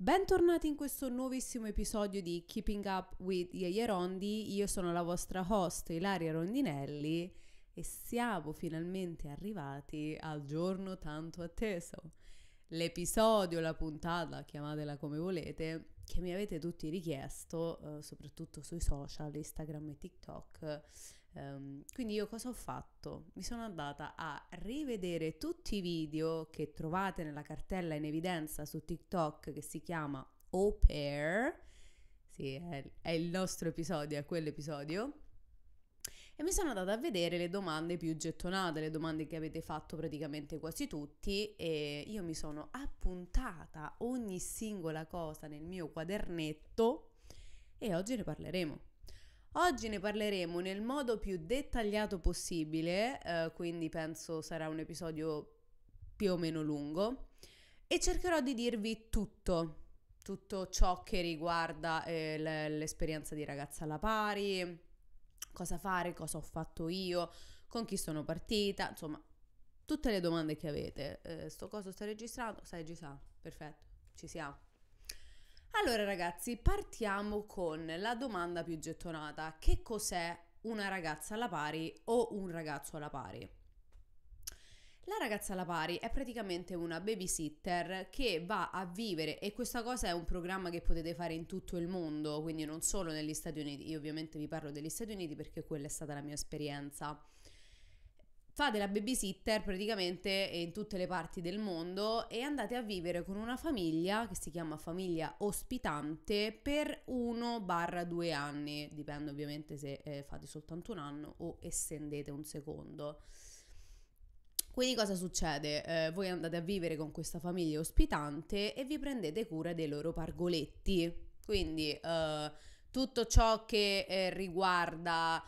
Bentornati in questo nuovissimo episodio di Keeping Up with Yeye Rondi. Io sono la vostra host Ilaria Rondinelli e siamo finalmente arrivati al giorno tanto atteso. L'episodio, la puntata, chiamatela come volete, che mi avete tutti richiesto, eh, soprattutto sui social, Instagram e TikTok. Um, quindi io cosa ho fatto? Mi sono andata a rivedere tutti i video che trovate nella cartella in evidenza su TikTok che si chiama Au Pair. Sì, è, è il nostro episodio, è quell'episodio. E mi sono andata a vedere le domande più gettonate, le domande che avete fatto praticamente quasi tutti e io mi sono appuntata ogni singola cosa nel mio quadernetto e oggi ne parleremo. Oggi ne parleremo nel modo più dettagliato possibile, eh, quindi penso sarà un episodio più o meno lungo e cercherò di dirvi tutto, tutto ciò che riguarda eh, l'esperienza di ragazza alla pari, cosa fare, cosa ho fatto io, con chi sono partita, insomma, tutte le domande che avete. Eh, sto coso sta registrando? Sta registrando, perfetto, ci siamo. Allora ragazzi, partiamo con la domanda più gettonata. Che cos'è una ragazza alla pari o un ragazzo alla pari? La ragazza alla pari è praticamente una babysitter che va a vivere e questa cosa è un programma che potete fare in tutto il mondo, quindi non solo negli Stati Uniti. Io ovviamente vi parlo degli Stati Uniti perché quella è stata la mia esperienza fate la babysitter praticamente in tutte le parti del mondo e andate a vivere con una famiglia che si chiama famiglia ospitante per 1-2 anni, dipende ovviamente se eh, fate soltanto un anno o estendete un secondo. Quindi cosa succede? Eh, voi andate a vivere con questa famiglia ospitante e vi prendete cura dei loro pargoletti. Quindi eh, tutto ciò che eh, riguarda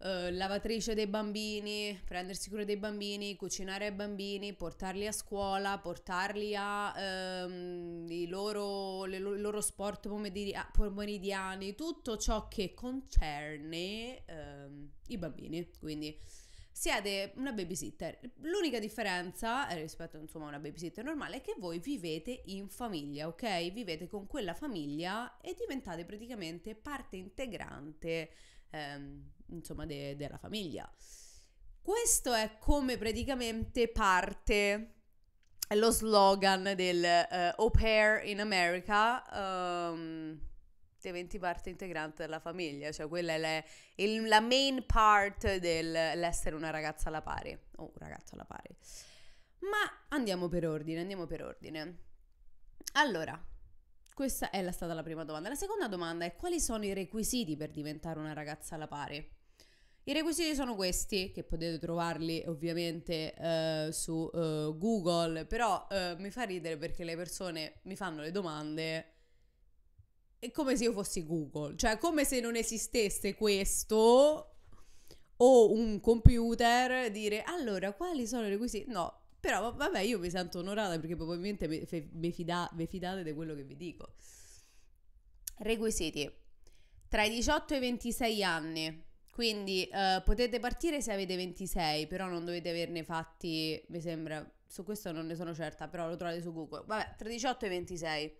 Uh, lavatrice dei bambini, prendersi cura dei bambini, cucinare ai bambini, portarli a scuola, portarli a um, i, loro, le, i loro sport pomeridiani, tutto ciò che concerne um, i bambini. Quindi siete una babysitter. L'unica differenza eh, rispetto insomma, a una babysitter normale è che voi vivete in famiglia, ok? Vivete con quella famiglia e diventate praticamente parte integrante ehm, insomma de- della famiglia. Questo è come praticamente parte lo slogan del uh, Au pair in America. Um, diventi parte integrante della famiglia, cioè quella è la, il, la main part dell'essere una ragazza alla pari o un ragazzo alla pari. Ma andiamo per ordine, andiamo per ordine. Allora, questa è stata la prima domanda. La seconda domanda è quali sono i requisiti per diventare una ragazza alla pari? I requisiti sono questi, che potete trovarli ovviamente uh, su uh, Google, però uh, mi fa ridere perché le persone mi fanno le domande è come se io fossi Google, cioè come se non esistesse questo o un computer dire allora quali sono i requisiti? No, però vabbè, io mi sento onorata perché probabilmente vi fida, fidate di quello che vi dico. Requisiti. Tra i 18 e i 26 anni. Quindi uh, potete partire se avete 26, però non dovete averne fatti, mi sembra, su questo non ne sono certa, però lo trovate su Google. Vabbè, tra i 18 e i 26.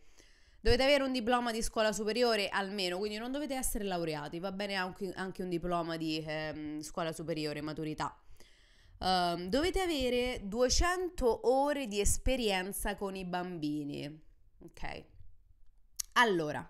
Dovete avere un diploma di scuola superiore almeno, quindi non dovete essere laureati, va bene anche, anche un diploma di eh, scuola superiore, maturità. Um, dovete avere 200 ore di esperienza con i bambini. Ok. Allora,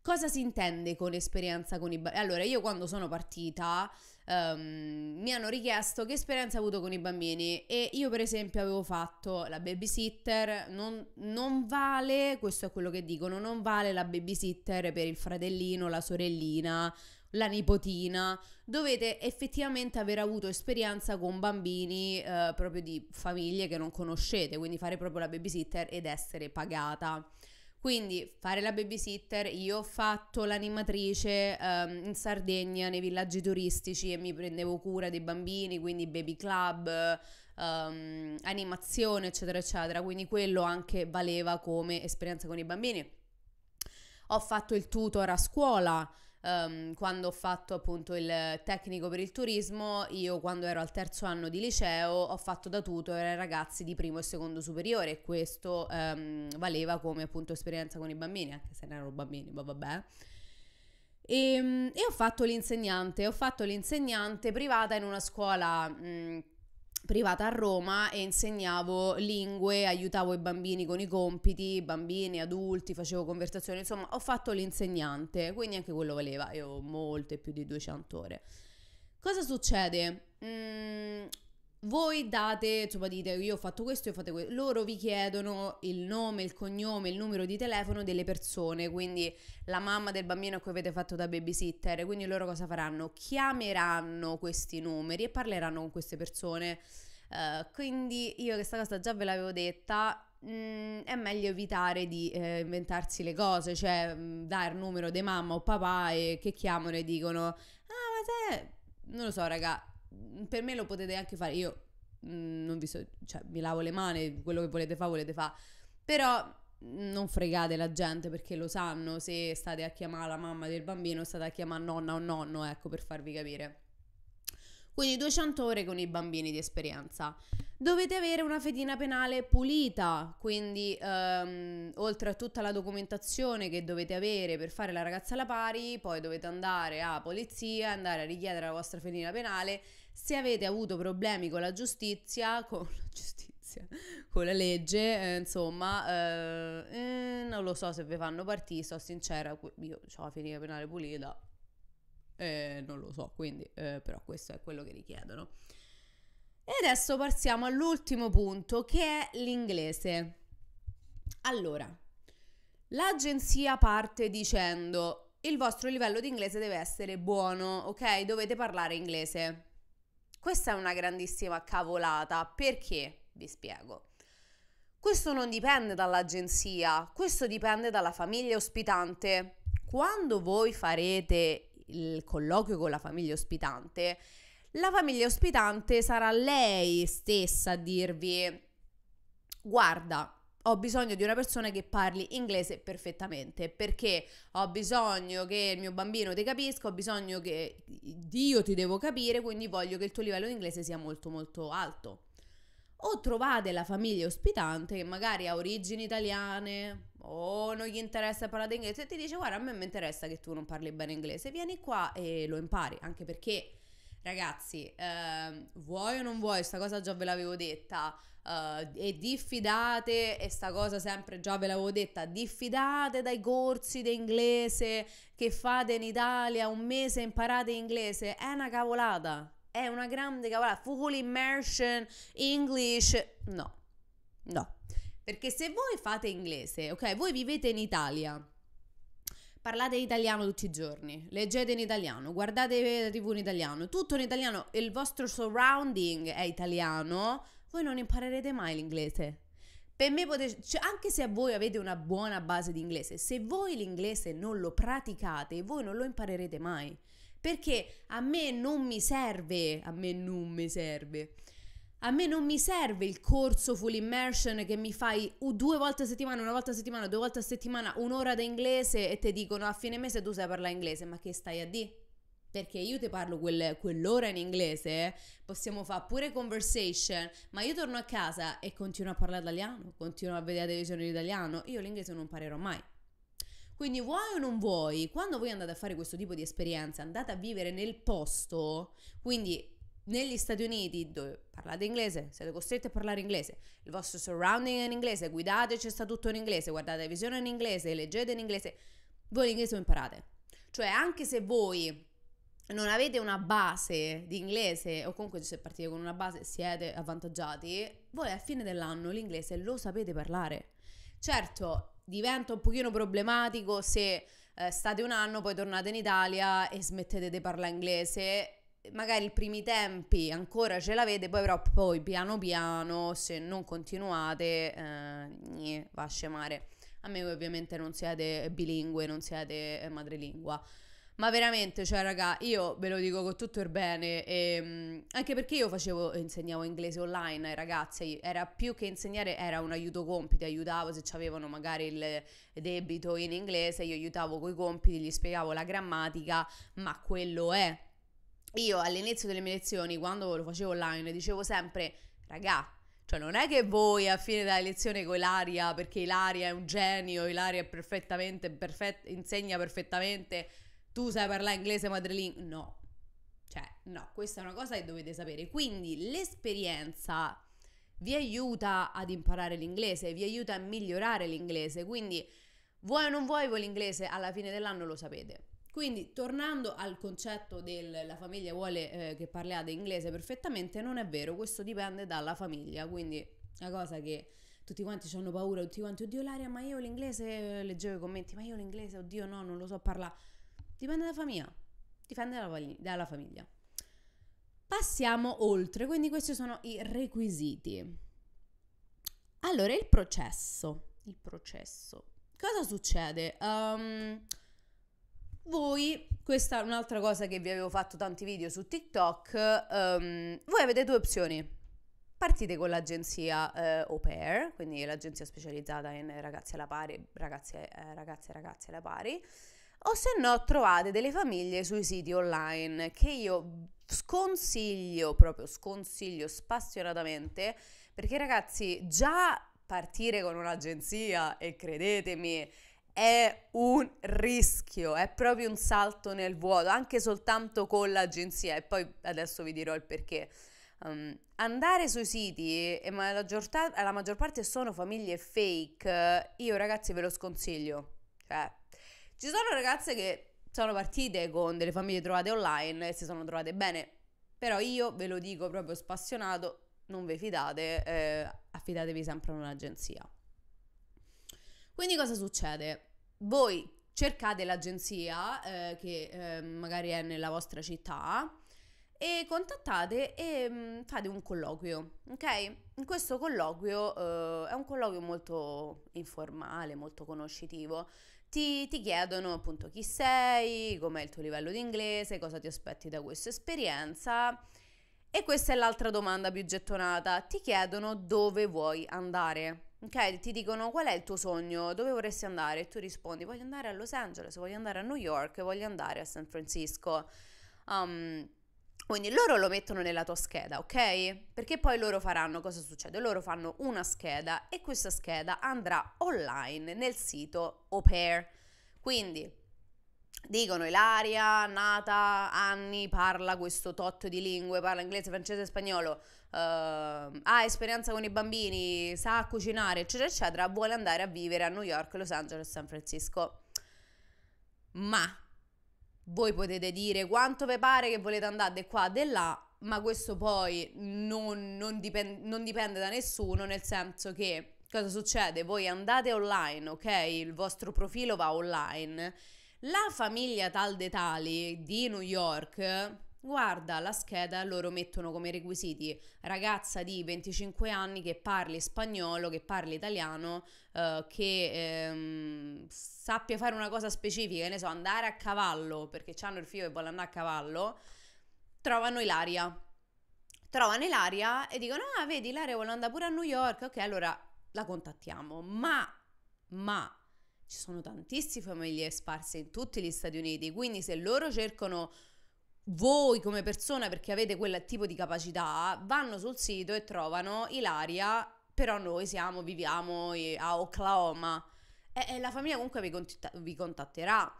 cosa si intende con esperienza con i bambini? Allora, io quando sono partita um, mi hanno richiesto che esperienza ho avuto con i bambini e io per esempio avevo fatto la babysitter, non, non vale, questo è quello che dicono, non vale la babysitter per il fratellino, la sorellina, la nipotina, dovete effettivamente aver avuto esperienza con bambini eh, proprio di famiglie che non conoscete, quindi fare proprio la babysitter ed essere pagata. Quindi fare la babysitter, io ho fatto l'animatrice um, in Sardegna nei villaggi turistici e mi prendevo cura dei bambini, quindi baby club, um, animazione, eccetera, eccetera. Quindi quello anche valeva come esperienza con i bambini. Ho fatto il tutor a scuola, um, quando ho fatto appunto il tecnico per il turismo, io quando ero al terzo anno di liceo ho fatto da tutor ai ragazzi di primo e secondo superiore e questo um, valeva come appunto esperienza con i bambini, anche se non erano bambini, ma vabbè. E, ehm, e, ho fatto l'insegnante, ho fatto l'insegnante privata in una scuola... Mh, privata a Roma e insegnavo lingue, aiutavo i bambini con i compiti, bambini, adulti, facevo conversazioni, insomma ho fatto l'insegnante, quindi anche quello valeva, io ho molte più di 200 ore. Cosa succede? Mm, voi date, insomma dite io ho fatto questo, io fate questo, loro vi chiedono il nome, il cognome, il numero di telefono delle persone, quindi la mamma del bambino a cui avete fatto da babysitter, quindi loro cosa faranno? Chiameranno questi numeri e parleranno con queste persone. Uh, quindi io questa cosa già ve l'avevo detta, Mm, è meglio evitare di eh, inventarsi le cose, cioè mh, mm, dare numero di mamma o papà e che chiamano e dicono: Ah, ma te non lo so, raga, per me lo potete anche fare. Io mm, non vi so, cioè, mi lavo le mani, quello che volete fare, volete fare. Però mm, non fregate la gente perché lo sanno se state a chiamare la mamma del bambino, state a chiamare nonna o nonno, ecco, per farvi capire. Quindi 200 ore con i bambini di esperienza. Dovete avere una fedina penale pulita, quindi um, oltre a tutta la documentazione che dovete avere per fare la ragazza alla pari, poi dovete andare a polizia, andare a richiedere la vostra fedina penale. Se avete avuto problemi con la giustizia, con la giustizia, con la legge, eh, insomma, eh, eh, non lo so se vi fanno partire, sto sincera, io ho la fedina penale pulita, eh, non lo so, quindi eh, però questo è quello che richiedono. E adesso passiamo all'ultimo punto che è l'inglese. Allora, l'agenzia parte dicendo il vostro livello di inglese deve essere buono, ok? Dovete parlare inglese. Questa è una grandissima cavolata, perché? Vi spiego. Questo non dipende dall'agenzia, questo dipende dalla famiglia ospitante. Quando voi farete il colloquio con la famiglia ospitante, la famiglia ospitante sarà lei stessa a dirvi guarda, ho bisogno di una persona che parli inglese perfettamente perché ho bisogno che il mio bambino ti capisca, ho bisogno che io ti devo capire, quindi voglio che il tuo livello di inglese sia molto molto alto. O trovate la famiglia ospitante che magari ha origini italiane o non gli interessa parlare inglese e ti dice guarda a me mi interessa che tu non parli bene inglese, vieni qua e lo impari, anche perché ragazzi, eh, vuoi o non vuoi, sta cosa già ve l'avevo detta, uh, e diffidate, e sta cosa sempre già ve l'avevo detta, diffidate dai corsi di inglese che fate in Italia, un mese imparate inglese, è una cavolata è una grande cavolata. Full immersion, English. No, no. Perché se voi fate inglese, ok, voi vivete in Italia, parlate italiano tutti i giorni, leggete in italiano, guardate la tv in italiano, tutto in italiano, il vostro surrounding è italiano, voi non imparerete mai l'inglese. Per me potete, cioè anche se voi avete una buona base di inglese, se voi l'inglese non lo praticate, voi non lo imparerete mai. Perché a me non mi serve, a me non mi serve. A me non mi serve il corso full immersion che mi fai due volte a settimana, una volta a settimana, due volte a settimana, un'ora di inglese e ti dicono a fine mese tu sai parlare inglese, ma che stai a di? Perché io ti parlo quel, quell'ora in inglese, possiamo fare pure conversation, ma io torno a casa e continuo a parlare italiano, continuo a vedere la televisione in italiano, io l'inglese non imparerò mai. Quindi vuoi o non vuoi, quando voi andate a fare questo tipo di esperienza, andate a vivere nel posto, quindi negli Stati Uniti dove parlate inglese, siete costretti a parlare inglese, il vostro surrounding è in inglese, guidate, c'è sta tutto in inglese, guardate la visione in inglese, leggete in inglese, voi l'inglese lo imparate. Cioè anche se voi non avete una base di inglese o comunque se partite con una base siete avvantaggiati, voi a fine dell'anno l'inglese lo sapete parlare. Certo, diventa un pochino problematico se eh, state un anno, poi tornate in Italia e smettete di parlare inglese. Magari i primi tempi ancora ce l'avete, poi però poi piano piano, se non continuate, eh, va a scemare. A me ovviamente non siete bilingue, non siete madrelingua. Ma veramente, cioè, raga, io ve lo dico con tutto il bene, e, anche perché io facevo, insegnavo inglese online ai ragazzi, era più che insegnare, era un aiuto compiti, aiutavo se avevano magari il debito in inglese, io aiutavo con i compiti, gli spiegavo la grammatica, ma quello è. Io all'inizio delle mie lezioni, quando lo facevo online, dicevo sempre, raga, cioè non è che voi a fine della lezione con Ilaria, perché Ilaria è un genio, Ilaria è perfettamente, perfett- insegna perfettamente tu sai parlare inglese madrelingua. No, cioè, no, questa è una cosa che dovete sapere. Quindi l'esperienza vi aiuta ad imparare l'inglese, vi aiuta a migliorare l'inglese. Quindi, vuoi o non vuoi, voi l'inglese alla fine dell'anno lo sapete. Quindi, tornando al concetto della famiglia vuole eh, che parliate inglese perfettamente, non è vero, questo dipende dalla famiglia. Quindi, la cosa che tutti quanti hanno paura, tutti quanti, oddio Laria, ma io l'inglese, leggevo i commenti, ma io l'inglese, oddio no, non lo so parlare. Dipende dalla famiglia. Dipende dalla, dalla famiglia. Passiamo oltre, quindi questi sono i requisiti. Allora, il processo. Il processo. Cosa succede? Um, voi, questa è un'altra cosa che vi avevo fatto tanti video su TikTok, um, voi avete due opzioni. Partite con l'agenzia eh, au pair, quindi l'agenzia specializzata in ragazzi alla pari, ragazze, eh, ragazze e ragazzi alla pari, o se no trovate delle famiglie sui siti online che io sconsiglio, proprio sconsiglio spassionatamente, perché ragazzi già partire con un'agenzia e credetemi è un rischio, è proprio un salto nel vuoto, anche soltanto con l'agenzia e poi adesso vi dirò il perché. Um, andare sui siti, e ma la, maggior ta- la maggior parte sono famiglie fake, io ragazzi ve lo sconsiglio. Cioè, ci sono ragazze che sono partite con delle famiglie trovate online e si sono trovate bene, però io ve lo dico proprio spassionato, non vi fidate, eh, affidatevi sempre a un'agenzia. Quindi cosa succede? Voi cercate l'agenzia eh, che eh, magari è nella vostra città e contattate e mh, mm, fate un colloquio, ok? In questo colloquio eh, è un colloquio molto informale, molto conoscitivo ti, ti chiedono appunto chi sei, com'è il tuo livello di inglese, cosa ti aspetti da questa esperienza. E questa è l'altra domanda più gettonata. Ti chiedono dove vuoi andare. Ok, ti dicono qual è il tuo sogno, dove vorresti andare? E tu rispondi voglio andare a Los Angeles, voglio andare a New York, voglio andare a San Francisco. Um, quindi loro lo mettono nella tua scheda, ok? Perché poi loro faranno cosa succede? Loro fanno una scheda e questa scheda andrà online nel sito Au Pair. Quindi dicono Ilaria, nata, anni, parla questo tot di lingue, parla inglese, francese, spagnolo, uh, ha esperienza con i bambini, sa cucinare, eccetera, eccetera, vuole andare a vivere a New York, Los Angeles, San Francisco. Ma voi potete dire quanto vi pare che volete andare di qua, di là, ma questo poi non, non, dipende, non dipende da nessuno, nel senso che cosa succede? Voi andate online, ok? Il vostro profilo va online. La famiglia tal de tali di New York guarda la scheda, loro mettono come requisiti ragazza di 25 anni che parli spagnolo, che parli italiano, eh, che ehm, sappia fare una cosa specifica, ne so, andare a cavallo, perché hanno il figlio e vuole andare a cavallo, trovano Ilaria. Trovano Ilaria e dicono, ah, vedi, Ilaria vuole andare pure a New York, ok, allora la contattiamo. Ma, ma, ci sono tantissime famiglie sparse in tutti gli Stati Uniti, quindi se loro cercano voi come persona, perché avete quel tipo di capacità, vanno sul sito e trovano Ilaria, però noi siamo, viviamo a Oklahoma. E, e la famiglia comunque vi, contatt- vi contatterà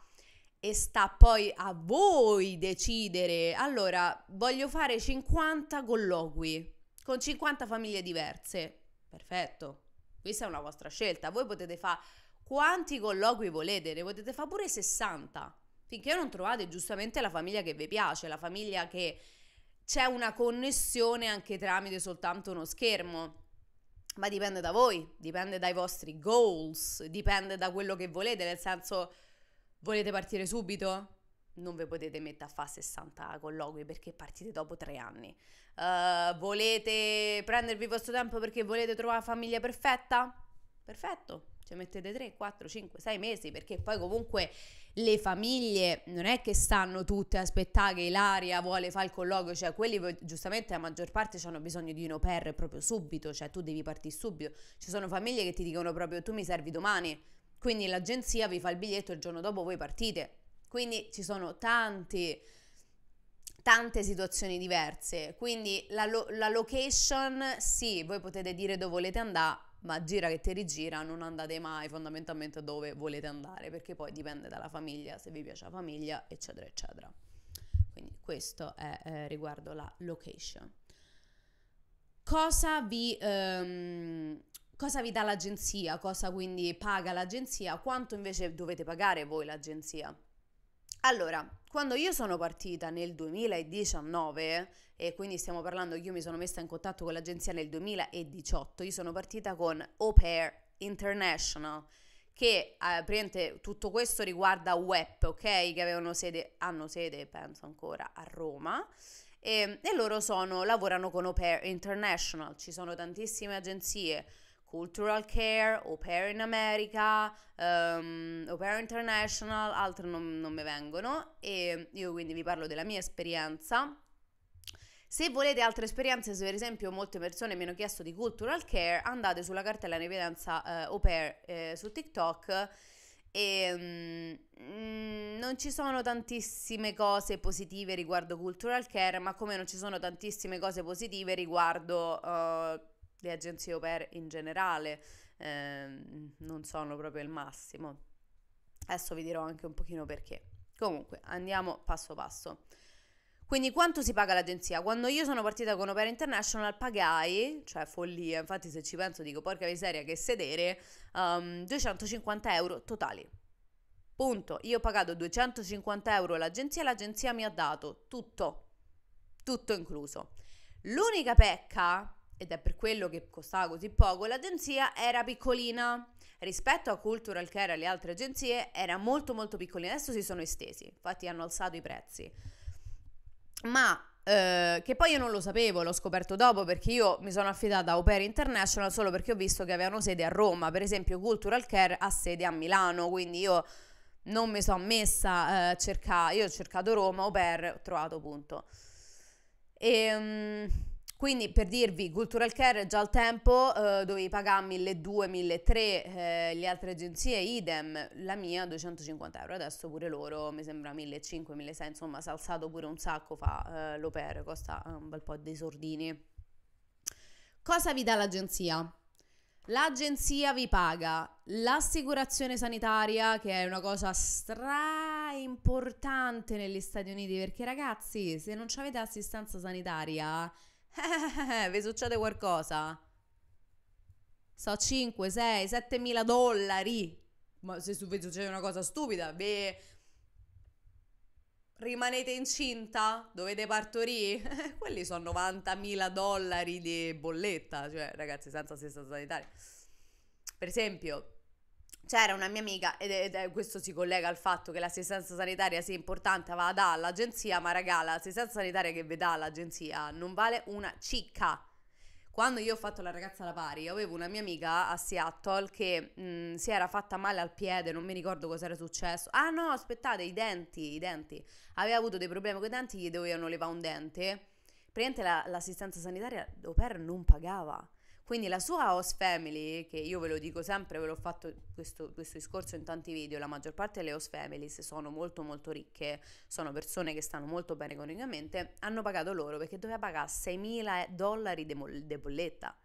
e sta poi a voi decidere. Allora, voglio fare 50 colloqui con 50 famiglie diverse. Perfetto, questa è una vostra scelta. Voi potete fare quanti colloqui volete, ne potete fare pure 60 finché non trovate giustamente la famiglia che vi piace, la famiglia che c'è una connessione anche tramite soltanto uno schermo. Ma dipende da voi, dipende dai vostri goals, dipende da quello che volete, nel senso volete partire subito? Non vi potete mettere a fare 60 colloqui perché partite dopo tre anni. Uh, volete prendervi il vostro tempo perché volete trovare la famiglia perfetta? Perfetto, ci mettete 3, 4, 5, 6 mesi perché poi comunque le famiglie non è che stanno tutte a aspettare che Ilaria vuole fare il colloquio, cioè quelli giustamente la maggior parte hanno bisogno di un au pair proprio subito, cioè tu devi partire subito. Ci sono famiglie che ti dicono proprio tu mi servi domani, quindi l'agenzia vi fa il biglietto e il giorno dopo voi partite. Quindi ci sono tanti tante situazioni diverse. Quindi la, lo- la, location, sì, voi potete dire dove volete andare, ma gira che ti rigira, non andate mai fondamentalmente dove volete andare, perché poi dipende dalla famiglia, se vi piace la famiglia, eccetera, eccetera. Quindi questo è eh, riguardo la location. Cosa vi, um, cosa vi dà l'agenzia? Cosa quindi paga l'agenzia? Quanto invece dovete pagare voi l'agenzia? Allora, quando io sono partita nel 2019, e quindi stiamo parlando io mi sono messa in contatto con l'agenzia nel 2018, io sono partita con Au Pair International, che eh, tutto questo riguarda web, ok? Che avevano sede, hanno sede, penso ancora, a Roma. E, e loro sono, lavorano con Au Pair International, ci sono tantissime agenzie Cultural Care, Au Pair in America, um, Au Pair International, altre non, non mi vengono e io quindi vi parlo della mia esperienza. Se volete altre esperienze, se per esempio molte persone mi hanno chiesto di Cultural Care, andate sulla cartella in evidenza eh, Au Pair eh, su TikTok e mm, non ci sono tantissime cose positive riguardo Cultural Care, ma come non ci sono tantissime cose positive riguardo... Uh, le agenzie au pair in generale eh, non sono proprio il massimo. Adesso vi dirò anche un pochino perché. Comunque, andiamo passo passo. Quindi quanto si paga l'agenzia? Quando io sono partita con Opera International pagai, cioè follia, infatti se ci penso dico porca miseria che sedere, um, 250 euro totali. Punto. Io ho pagato 250 euro l'agenzia, l'agenzia mi ha dato tutto, tutto incluso. L'unica pecca ed è per quello che costava così poco, l'agenzia era piccolina. Rispetto a Cultural Care e alle altre agenzie era molto molto piccolina, adesso si sono estesi, infatti hanno alzato i prezzi. Ma eh, che poi io non lo sapevo, l'ho scoperto dopo perché io mi sono affidata a Opera International solo perché ho visto che avevano sede a Roma, per esempio Cultural Care ha sede a Milano, quindi io non mi sono messa eh, a cercare, io ho cercato Roma, Opera, ho trovato punto. E... Um, quindi per dirvi, Cultural Care già al tempo eh, dovevi pagare 1.200, 1.300, eh, le altre agenzie idem, la mia 250 euro, adesso pure loro mi sembra 1.500, 1.600, insomma si è alzato pure un sacco fa eh, l'opere, costa un bel po' dei sordini. Cosa vi dà l'agenzia? L'agenzia vi paga l'assicurazione sanitaria, che è una cosa stra importante negli Stati Uniti, perché ragazzi, se non avete assistenza sanitaria eh, vi succede qualcosa? So 5, 6, 7 mila dollari. Ma se vi succede una cosa stupida, beh, rimanete incinta, dovete partorire, quelli sono 90 mila dollari di bolletta, cioè ragazzi senza assistenza sanitaria. Per esempio, c'era una mia amica, ed, ed, questo si collega al fatto che l'assistenza sanitaria sia importante, va da all'agenzia, ma raga, l'assistenza sanitaria che vi dà all'agenzia non vale una cicca. Quando io ho fatto la ragazza alla pari, avevo una mia amica a Seattle che mh, si era fatta male al piede, non mi ricordo cosa era successo. Ah no, aspettate, i denti, i denti. Aveva avuto dei problemi con i denti, gli dovevano levare un dente. Praticamente la, l'assistenza sanitaria d'Oper non pagava. Quindi la sua host family, che io ve lo dico sempre, ve l'ho fatto questo, questo, discorso in tanti video, la maggior parte delle host families sono molto molto ricche, sono persone che stanno molto bene economicamente, hanno pagato loro perché doveva pagare 6.000 dollari di bolletta,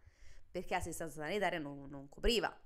perché l'assistenza sanitaria non, non copriva.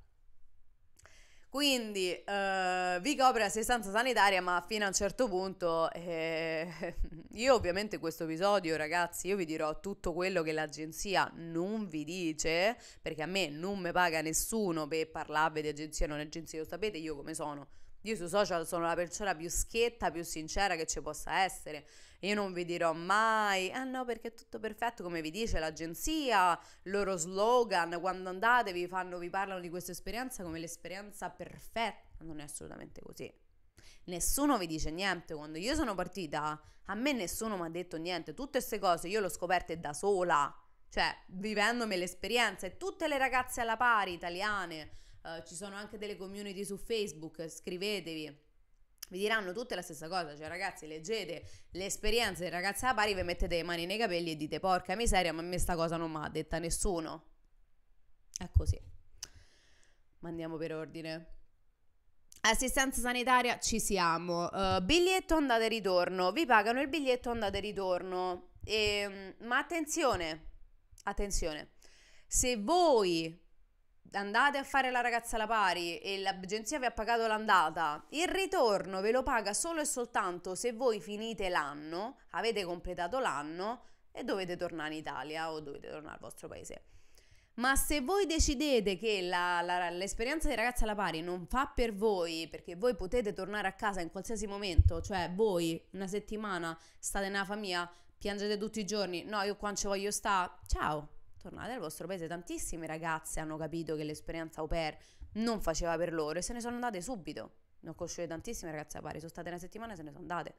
Quindi uh, vi copre assistenza sanitaria, ma fino a un certo punto eh, io ovviamente questo episodio, ragazzi, io vi dirò tutto quello che l'agenzia non vi dice, perché a me non mi paga nessuno per parlarvi di agenzia o non agenzia, lo sapete io come sono. Io sui social sono la persona più schietta, più sincera che ci possa essere. Io non vi dirò mai, ah no, perché è tutto perfetto, come vi dice l'agenzia, loro slogan, quando andate vi, fanno, vi parlano di questa esperienza come l'esperienza perfetta. Non è assolutamente così. Nessuno vi dice niente. Quando io sono partita, a me nessuno mi ha detto niente. Tutte queste cose io le ho scoperte da sola, cioè vivendomi l'esperienza. E tutte le ragazze alla pari italiane uh, ci sono anche delle community su Facebook, scrivetevi. Vi diranno tutte la stessa cosa, cioè ragazzi leggete le esperienze di ragazze a pari, vi mettete le mani nei capelli e dite porca miseria, ma a me sta cosa non mi ha detta nessuno. È così. Ma andiamo per ordine. Assistenza sanitaria ci siamo. Uh, biglietto andata e ritorno. Vi pagano il biglietto andata e ritorno. E, ehm, ma attenzione, attenzione. Se voi andate a fare la ragazza alla pari e l'agenzia vi ha pagato l'andata, il ritorno ve lo paga solo e soltanto se voi finite l'anno, avete completato l'anno e dovete tornare in Italia o dovete tornare al vostro paese. Ma se voi decidete che la, la, l'esperienza di ragazza alla pari non fa per voi, perché voi potete tornare a casa in qualsiasi momento, cioè voi una settimana state nella famiglia, piangete tutti i giorni, no, io qua non ci voglio stare, ciao, tornate al vostro paese. Tantissime ragazze hanno capito che l'esperienza au pair non faceva per loro e se ne sono andate subito. Ne ho conosciuto tantissime ragazze a pari, sono state una settimana e se ne sono andate.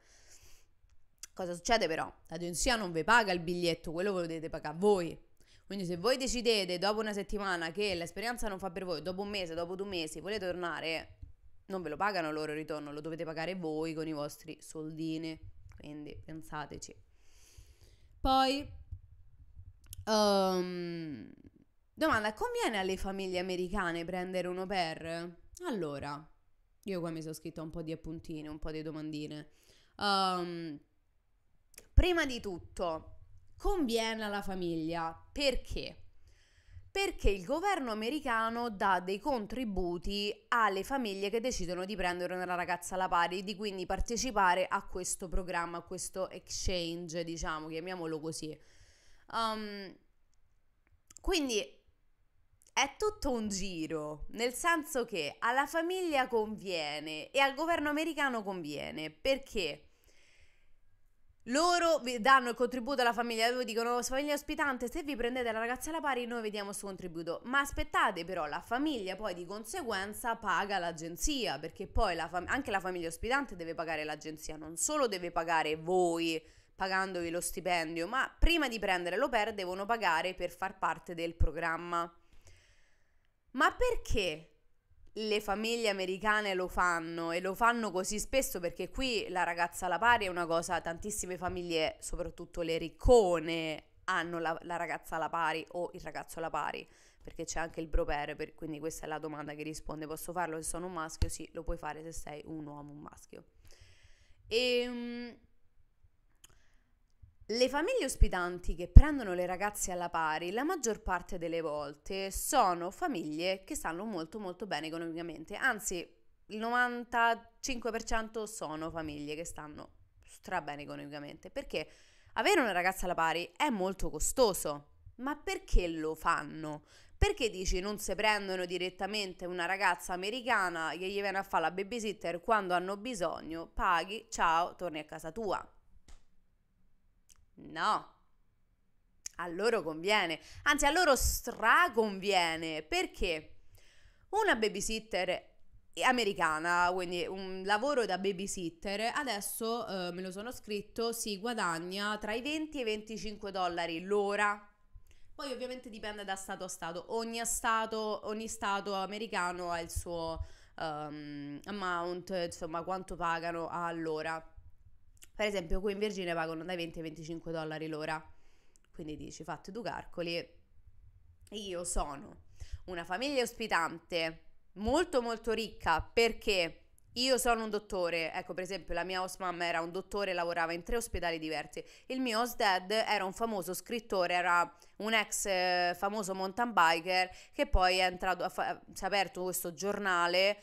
Cosa succede però? L'agenzia non vi paga il biglietto, quello ve lo dovete pagare voi. Quindi se voi decidete dopo una settimana che l'esperienza non fa per voi, dopo un mese, dopo due mesi, volete tornare, non ve lo pagano loro il ritorno, lo dovete pagare voi con i vostri soldini. Quindi pensateci. Poi, um, domanda, conviene alle famiglie americane prendere un au pair? Allora, io qua mi sono scritto un po' di appuntini, un po' di domandine. Um, prima di tutto, conviene alla famiglia. Perché? Perché il governo americano dà dei contributi alle famiglie che decidono di prendere una ragazza alla pari, di quindi partecipare a questo programma, a questo exchange, diciamo, chiamiamolo così. Um, quindi è tutto un giro, nel senso che alla famiglia conviene e al governo americano conviene, perché? Loro danno il contributo alla famiglia, loro dicono famiglia ospitante, se vi prendete la ragazza alla pari noi vediamo il suo contributo, ma aspettate però la famiglia poi di conseguenza paga l'agenzia, perché poi la fam- anche la famiglia ospitante deve pagare l'agenzia, non solo deve pagare voi pagandovi lo stipendio, ma prima di prendere l'oper devono pagare per far parte del programma. Ma perché le famiglie americane lo fanno e lo fanno così spesso perché qui la ragazza alla pari è una cosa, tantissime famiglie, soprattutto le riccone, hanno la, la ragazza alla pari o il ragazzo alla pari perché c'è anche il bropere, per, quindi questa è la domanda che risponde, posso farlo se sono un maschio? Sì, lo puoi fare se sei un uomo, un maschio. Ehm, le famiglie ospitanti che prendono le ragazze alla pari, la maggior parte delle volte sono famiglie che stanno molto molto bene economicamente, anzi il 95% sono famiglie che stanno stra bene economicamente, perché avere una ragazza alla pari è molto costoso, ma perché lo fanno? Perché dici non si prendono direttamente una ragazza americana che gli viene a fare la babysitter quando hanno bisogno, paghi, ciao, torni a casa tua. No. A loro conviene, anzi a loro straconviene perché una babysitter americana, quindi un lavoro da babysitter, adesso eh, me lo sono scritto, si guadagna tra i 20 e i 25 dollari l'ora. Poi ovviamente dipende da stato a stato, ogni stato, ogni stato americano ha il suo um, amount, insomma quanto pagano all'ora. Per esempio, qui in Virginia pagano dai 20 ai 25 dollari l'ora. Quindi dici, fatti due calcoli. Io sono una famiglia ospitante molto molto ricca perché io sono un dottore, ecco per esempio la mia host mom era un dottore, lavorava in tre ospedali diversi, il mio host dad era un famoso scrittore, era un ex eh, famoso mountain biker che poi è entrato, fa- si è aperto questo giornale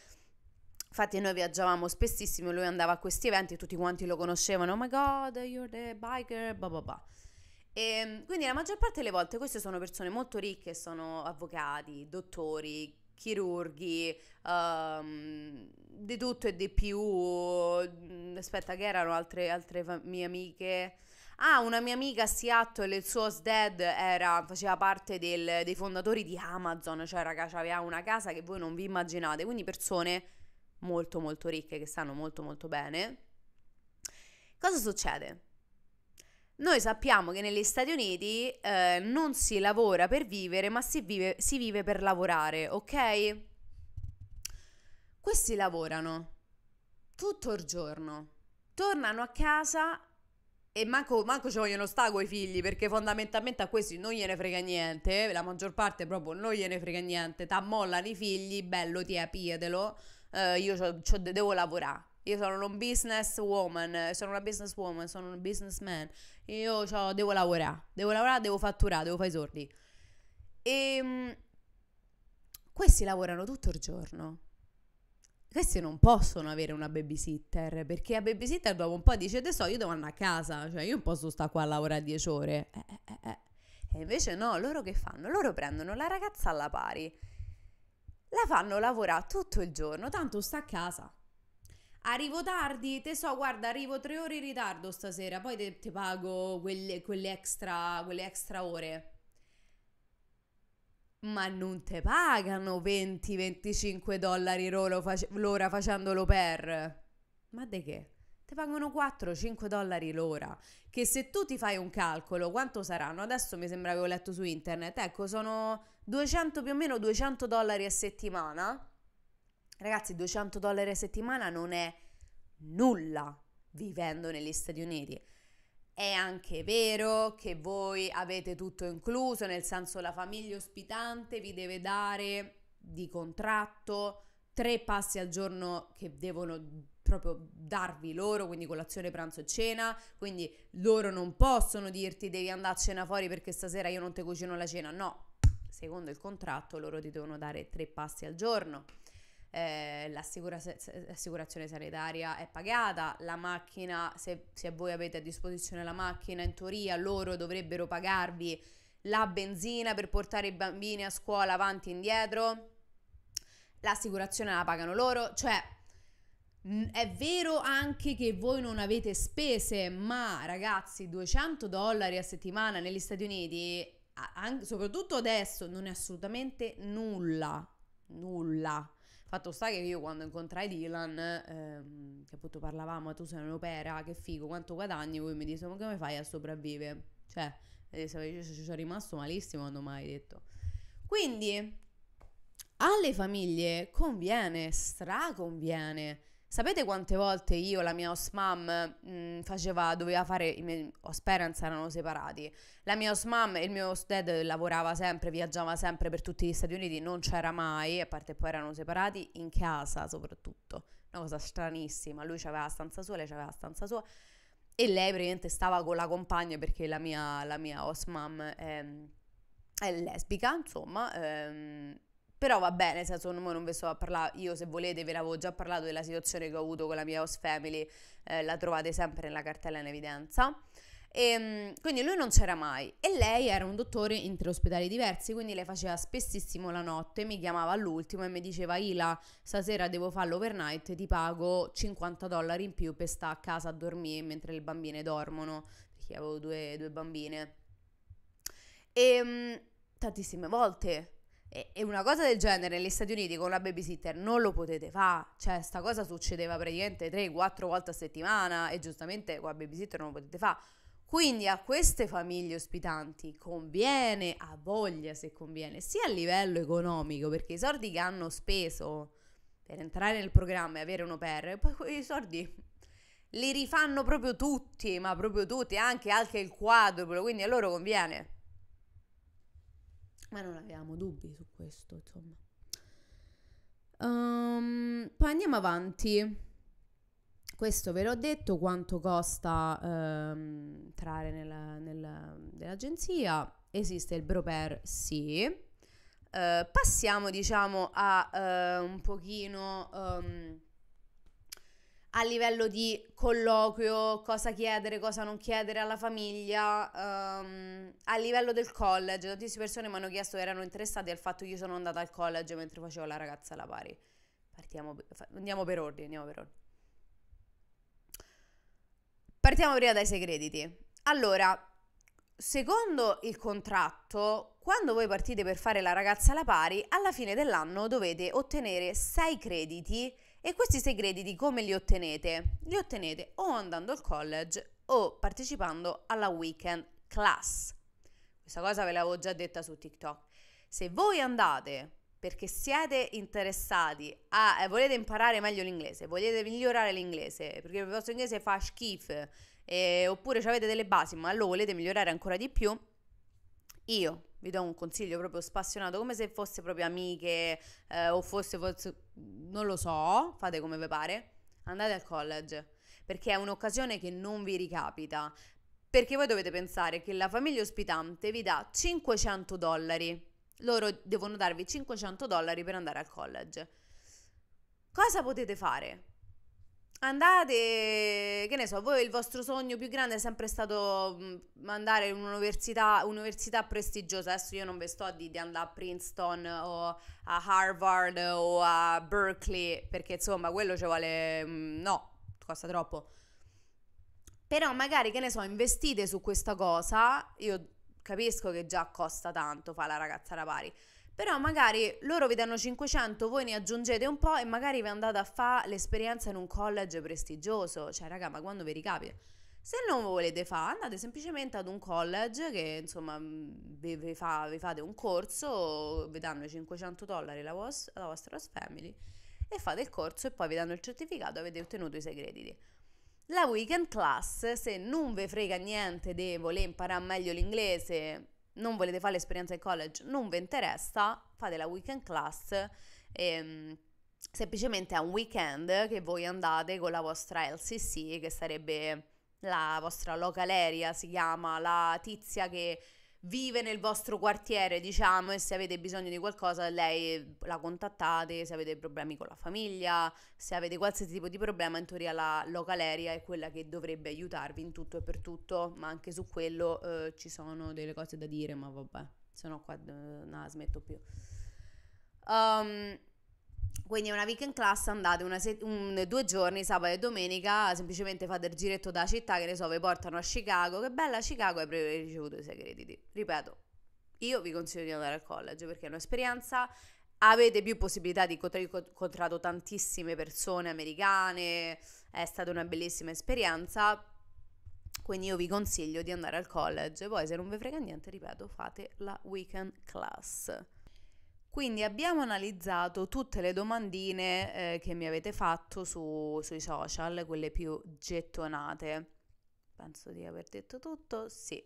Infatti noi viaggiavamo spessissimo, lui andava a questi eventi e tutti quanti lo conoscevano. Oh my god, you're the biker, blah blah blah. E, ehm, quindi la maggior parte delle volte queste sono persone molto ricche, sono avvocati, dottori, chirurghi, um, di tutto e di più. Aspetta, che erano altre, altre mie amiche? Ah, una mia amica a Seattle, il suo dad era, faceva parte del, dei fondatori di Amazon, cioè raga, aveva una casa che voi non vi immaginate, quindi persone molto molto ricche che stanno molto molto bene, cosa succede? Noi sappiamo che negli Stati Uniti eh, non si lavora per vivere, ma si vive, si vive per lavorare, ok? questi lavorano tutto il giorno, tornano a casa e manco, manco ci vogliono stare con i figli perché fondamentalmente a questi non gliene frega niente, la maggior parte proprio non gliene frega niente, t'ammollano i figli, bello ti piedelo, uh, io c'ho, c'ho, devo lavorare. Io sono un business woman, sono una business woman, sono un businessman. Io devo lavorare, devo lavorare, devo fatturare, devo fare i sordi. E ehm, questi lavorano tutto il giorno. Questi non possono avere una babysitter perché a babysitter dopo un po' dice: Te so, io devo andare a casa, cioè io non posso stare qua a lavorare 10 ore. Eh, eh, eh, eh. E invece no, loro che fanno? Loro prendono la ragazza alla pari, la fanno lavorare tutto il giorno, tanto sta a casa. Arrivo tardi, te so, guarda, arrivo tre ore in ritardo stasera, poi ti pago quelle, quelle, extra, quelle extra ore. Ma non te pagano 20-25 dollari l'ora facendolo per. Ma di che? Ti pagano 4-5 dollari l'ora. Che se tu ti fai un calcolo, quanto saranno? Adesso mi sembra che avevo letto su internet. Ecco, sono 200 più o meno 200 dollari a settimana. Ragazzi, 200 dollari a settimana non è nulla vivendo negli Stati Uniti. È anche vero che voi avete tutto incluso, nel senso la famiglia ospitante vi deve dare di contratto tre passi al giorno che devono proprio darvi loro, quindi colazione, pranzo e cena, quindi loro non possono dirti devi andare a cena fuori perché stasera io non ti cucino la cena, no, secondo il contratto loro ti devono dare tre passi al giorno. Eh, l'assicura- l'assicurazione sanitaria è pagata, la macchina, se, se voi avete a disposizione la macchina, in teoria loro dovrebbero pagarvi la benzina per portare i bambini a scuola avanti e indietro, l'assicurazione la pagano loro, cioè è vero anche che voi non avete spese, ma ragazzi, 200 dollari a settimana negli Stati Uniti, soprattutto adesso, non è assolutamente nulla. Nulla. Fatto sta che io quando incontrai Dylan, ehm, che appunto parlavamo, tu sei un'opera, che figo, quanto guadagni, voi mi dite, ma come fai a sopravvivere? Cioè, ci sono rimasto malissimo quando mai detto. Quindi, alle famiglie conviene, straconviene Sapete quante volte io, la mia host mom, mh, mm, faceva, doveva fare, i miei host parents erano separati. La mia host mom e il mio host dad lavorava sempre, viaggiava sempre per tutti gli Stati Uniti, non c'era mai, a parte poi erano separati, in casa soprattutto. Una cosa stranissima, lui aveva la stanza sua, lei aveva la stanza sua. E lei praticamente stava con la compagna perché la mia, la mia host mom è, è lesbica, insomma. Ehm, però va bene, nel senso, non vi sto a parlare, io se volete ve l'avevo già parlato della situazione che ho avuto con la mia host family, eh, la trovate sempre nella cartella in evidenza. E, ehm, quindi lui non c'era mai e lei era un dottore in tre ospedali diversi, quindi lei faceva spessissimo la notte, mi chiamava all'ultimo e mi diceva Ila, stasera devo fare l'overnight, ti pago 50 dollari in più per stare a casa a dormire mentre le bambine dormono, perché avevo due, due bambine. E ehm, tantissime volte e, una cosa del genere negli Stati Uniti con la babysitter non lo potete fare. Cioè, sta cosa succedeva praticamente 3-4 volte a settimana e giustamente con la babysitter non lo potete fare. Quindi a queste famiglie ospitanti conviene, a voglia se conviene, sia a livello economico, perché i soldi che hanno speso per entrare nel programma e avere un au pair, poi quei soldi li rifanno proprio tutti, ma proprio tutti, anche, anche il quadruplo, quindi a loro conviene ma non avevamo dubbi su questo, insomma. Um, poi andiamo avanti. Questo ve l'ho detto, quanto costa um, entrare nella, nella, nell'agenzia. Esiste il broper? Sì. Uh, passiamo, diciamo, a uh, un pochino... Um, a livello di colloquio, cosa chiedere, cosa non chiedere alla famiglia, um, a livello del college, tantissime persone mi hanno chiesto, erano interessate al fatto che io sono andata al college mentre facevo la ragazza alla pari. Partiamo, andiamo per ordine, andiamo per ordine. Partiamo prima dai sei crediti. Allora, secondo il contratto, quando voi partite per fare la ragazza alla pari, alla fine dell'anno dovete ottenere 6 crediti e questi sei crediti come li ottenete? Li ottenete o andando al college o partecipando alla weekend class. Questa cosa ve l'avevo già detta su TikTok. Se voi andate perché siete interessati a eh, volete imparare meglio l'inglese, volete migliorare l'inglese, perché il vostro inglese fa schifo, eh, oppure avete delle basi, ma lo volete migliorare ancora di più, io vi do un consiglio proprio spassionato, come se fosse proprio amiche eh, o fosse, fosse, non lo so, fate come vi pare, andate al college, perché è un'occasione che non vi ricapita. Perché voi dovete pensare che la famiglia ospitante vi dà 500 dollari loro devono darvi 500 dollari per andare al college. Cosa potete fare? Andate, che ne so, voi il vostro sogno più grande è sempre stato andare in un'università, università prestigiosa. Adesso io non vi sto a dire di andare a Princeton o a Harvard o a Berkeley, perché insomma quello ci vuole... No, costa troppo. Però magari, che ne so, investite su questa cosa. Io capisco che già costa tanto fa la ragazza da pari. Però magari loro vi danno 500, voi ne aggiungete un po' e magari vi andate a fare l'esperienza in un college prestigioso. Cioè, raga, ma quando vi ricapita? Se non volete fare, andate semplicemente ad un college che insomma vi, vi, fa, vi fate un corso, vi danno i 500 dollari la, vos- la vostra family e fate il corso e poi vi danno il certificato e avete ottenuto i sei crediti. La weekend class, se non vi frega niente di voler imparare meglio l'inglese, non volete fare l'esperienza in college, non vi interessa, fate la weekend class. Ehm, semplicemente è un weekend che voi andate con la vostra LCC, che sarebbe la vostra local area, si chiama la tizia che vive nel vostro quartiere, diciamo, e se avete bisogno di qualcosa lei la contattate, se avete problemi con la famiglia, se avete qualsiasi tipo di problema, in teoria la local area è quella che dovrebbe aiutarvi in tutto e per tutto, ma anche su quello eh, ci sono delle cose da dire, ma vabbè, se no qua eh, no, smetto più. Um, quindi è una weekend class, andate set- un, due giorni, sabato e domenica, semplicemente fate il giretto da città, che ne so, vi portano a Chicago, che bella Chicago, hai ricevuto i sei crediti. Ripeto, io vi consiglio di andare al college perché è un'esperienza, avete più possibilità di incontrare, ho incontrato tantissime persone americane, è stata una bellissima esperienza, quindi io vi consiglio di andare al college, poi se non vi frega niente, ripeto, fate la weekend class. Quindi abbiamo analizzato tutte le domandine eh, che mi avete fatto su, sui social, quelle più gettonate. Penso di aver detto tutto, sì.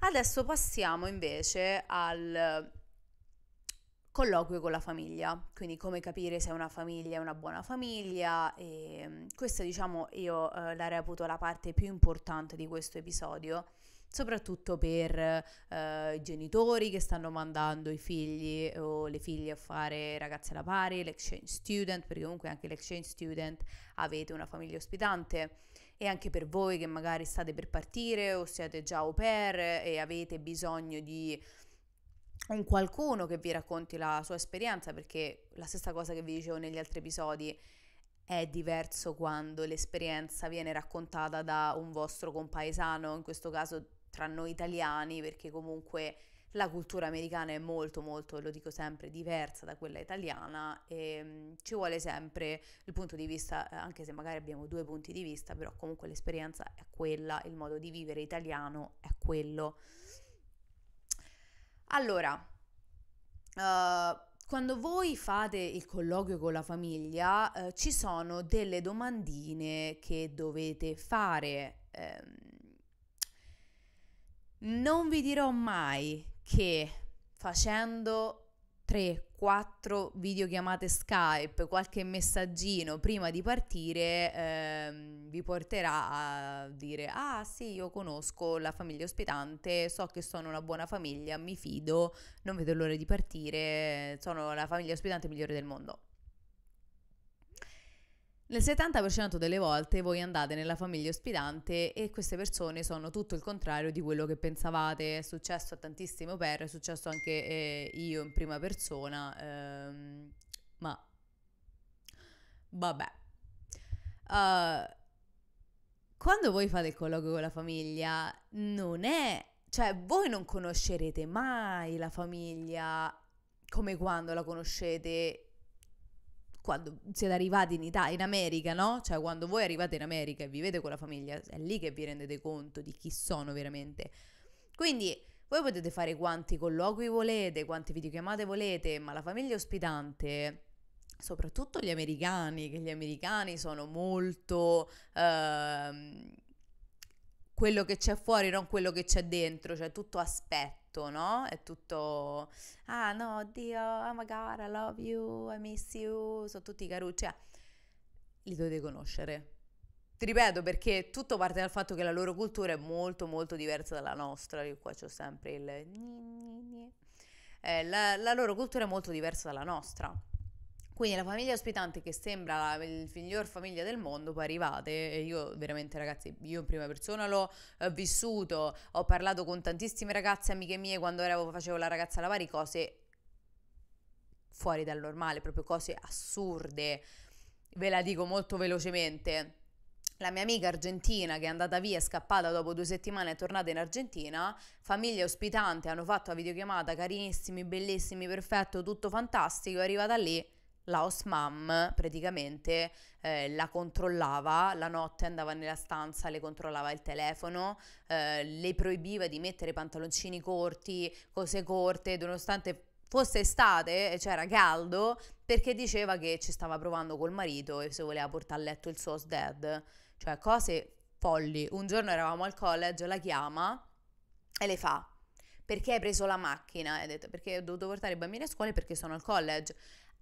Adesso passiamo invece al colloquio con la famiglia, quindi come capire se una famiglia è una buona famiglia e mm, questa diciamo io eh, la reputo la parte più importante di questo episodio soprattutto per eh, i genitori che stanno mandando i figli o le figlie a fare ragazze alla pari, l'exchange student, perché comunque anche l'exchange student avete una famiglia ospitante. E anche per voi che magari state per partire o siete già au pair e avete bisogno di un qualcuno che vi racconti la sua esperienza, perché la stessa cosa che vi dicevo negli altri episodi è diverso quando l'esperienza viene raccontata da un vostro compaesano, in questo caso tra noi italiani, perché comunque la cultura americana è molto molto, lo dico sempre, diversa da quella italiana e um, ci vuole sempre il punto di vista, eh, anche se magari abbiamo due punti di vista, però comunque l'esperienza è quella, il modo di vivere italiano è quello. Allora, uh, quando voi fate il colloquio con la famiglia, uh, ci sono delle domandine che dovete fare. Um, non vi dirò mai che facendo 3-4 videochiamate Skype, qualche messaggino prima di partire ehm, vi porterà a dire ah sì io conosco la famiglia ospitante, so che sono una buona famiglia, mi fido, non vedo l'ora di partire, sono la famiglia ospitante migliore del mondo. Nel 70% delle volte voi andate nella famiglia ospitante e queste persone sono tutto il contrario di quello che pensavate. È successo a tantissime au è successo anche eh, io in prima persona, ehm, ma vabbè. Uh, quando voi fate il colloquio con la famiglia, non è... cioè voi non conoscerete mai la famiglia come quando la conoscete quando siete arrivati in Italia, in America, no? Cioè quando voi arrivate in America e vivete con la famiglia, è lì che vi rendete conto di chi sono veramente. Quindi Voi potete fare quanti colloqui volete, quante videochiamate volete, ma la famiglia ospitante, soprattutto gli americani, che gli americani sono molto... Ehm, quello che c'è fuori, non quello che c'è dentro, cioè tutto aspetto, no? È tutto, ah no, oddio, oh my god, I love you, I miss you, sono tutti carucci, cioè, li dovete conoscere. Ti ripeto perché tutto parte dal fatto che la loro cultura è molto molto diversa dalla nostra, io qua c'ho sempre il... Eh, la, la loro cultura è molto diversa dalla nostra. Quindi la famiglia ospitante che sembra la miglior famiglia del mondo, poi arrivate e io veramente ragazzi, io in prima persona l'ho eh, vissuto, ho parlato con tantissime ragazze amiche mie quando ero, facevo la ragazza alla vari cose fuori dal normale, proprio cose assurde. Ve la dico molto velocemente. La mia amica argentina che è andata via, è scappata dopo due settimane, è tornata in Argentina, famiglia ospitante, hanno fatto la videochiamata, carinissimi, bellissimi, perfetto, tutto fantastico, è arrivata lì la host mom praticamente eh, la controllava, la notte andava nella stanza, le controllava il telefono, eh, le proibiva di mettere pantaloncini corti, cose corte, nonostante fosse estate e c'era caldo, perché diceva che ci stava provando col marito e se voleva portare a letto il suo dad, cioè cose folli. Un giorno eravamo al college, la chiama e le fa perché hai preso la macchina? E ha detto perché ho dovuto portare i bambini a scuola perché sono al college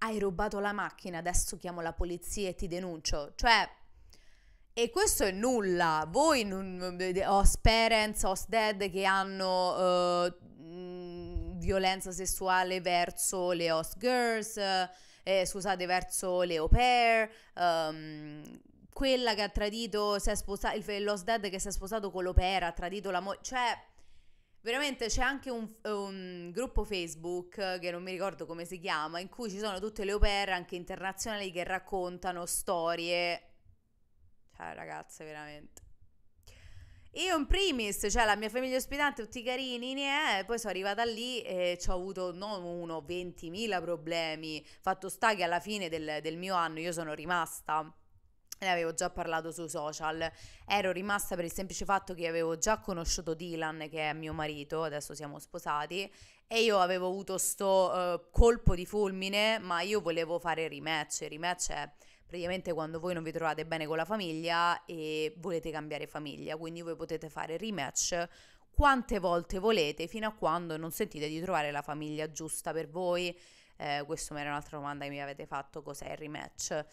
hai rubato la macchina, adesso chiamo la polizia e ti denuncio. Cioè, e questo è nulla. Voi, non, host parents, host dad che hanno uh, violenza sessuale verso le host girls, eh, scusate, verso le au pair, um, quella che ha tradito, si è sposato, il, l'host dad che si è sposato con pair, ha tradito la moglie, cioè Veramente c'è anche un, un, gruppo Facebook che non mi ricordo come si chiama, in cui ci sono tutte le opere anche internazionali che raccontano storie. Cioè, ragazze, veramente. Io in primis, cioè la mia famiglia ospitante, tutti carini, eh, poi sono arrivata lì e ho avuto non uno, 20.000 problemi. Fatto sta che alla fine del, del mio anno io sono rimasta ne avevo già parlato sui social, ero rimasta per il semplice fatto che avevo già conosciuto Dylan, che è mio marito, adesso siamo sposati, e io avevo avuto sto uh, colpo di fulmine, ma io volevo fare rematch. Rematch è praticamente quando voi non vi trovate bene con la famiglia e volete cambiare famiglia, quindi voi potete fare rematch quante volte volete fino a quando non sentite di trovare la famiglia giusta per voi. Eh, questa era un'altra domanda che mi avete fatto, cos'è il rematch?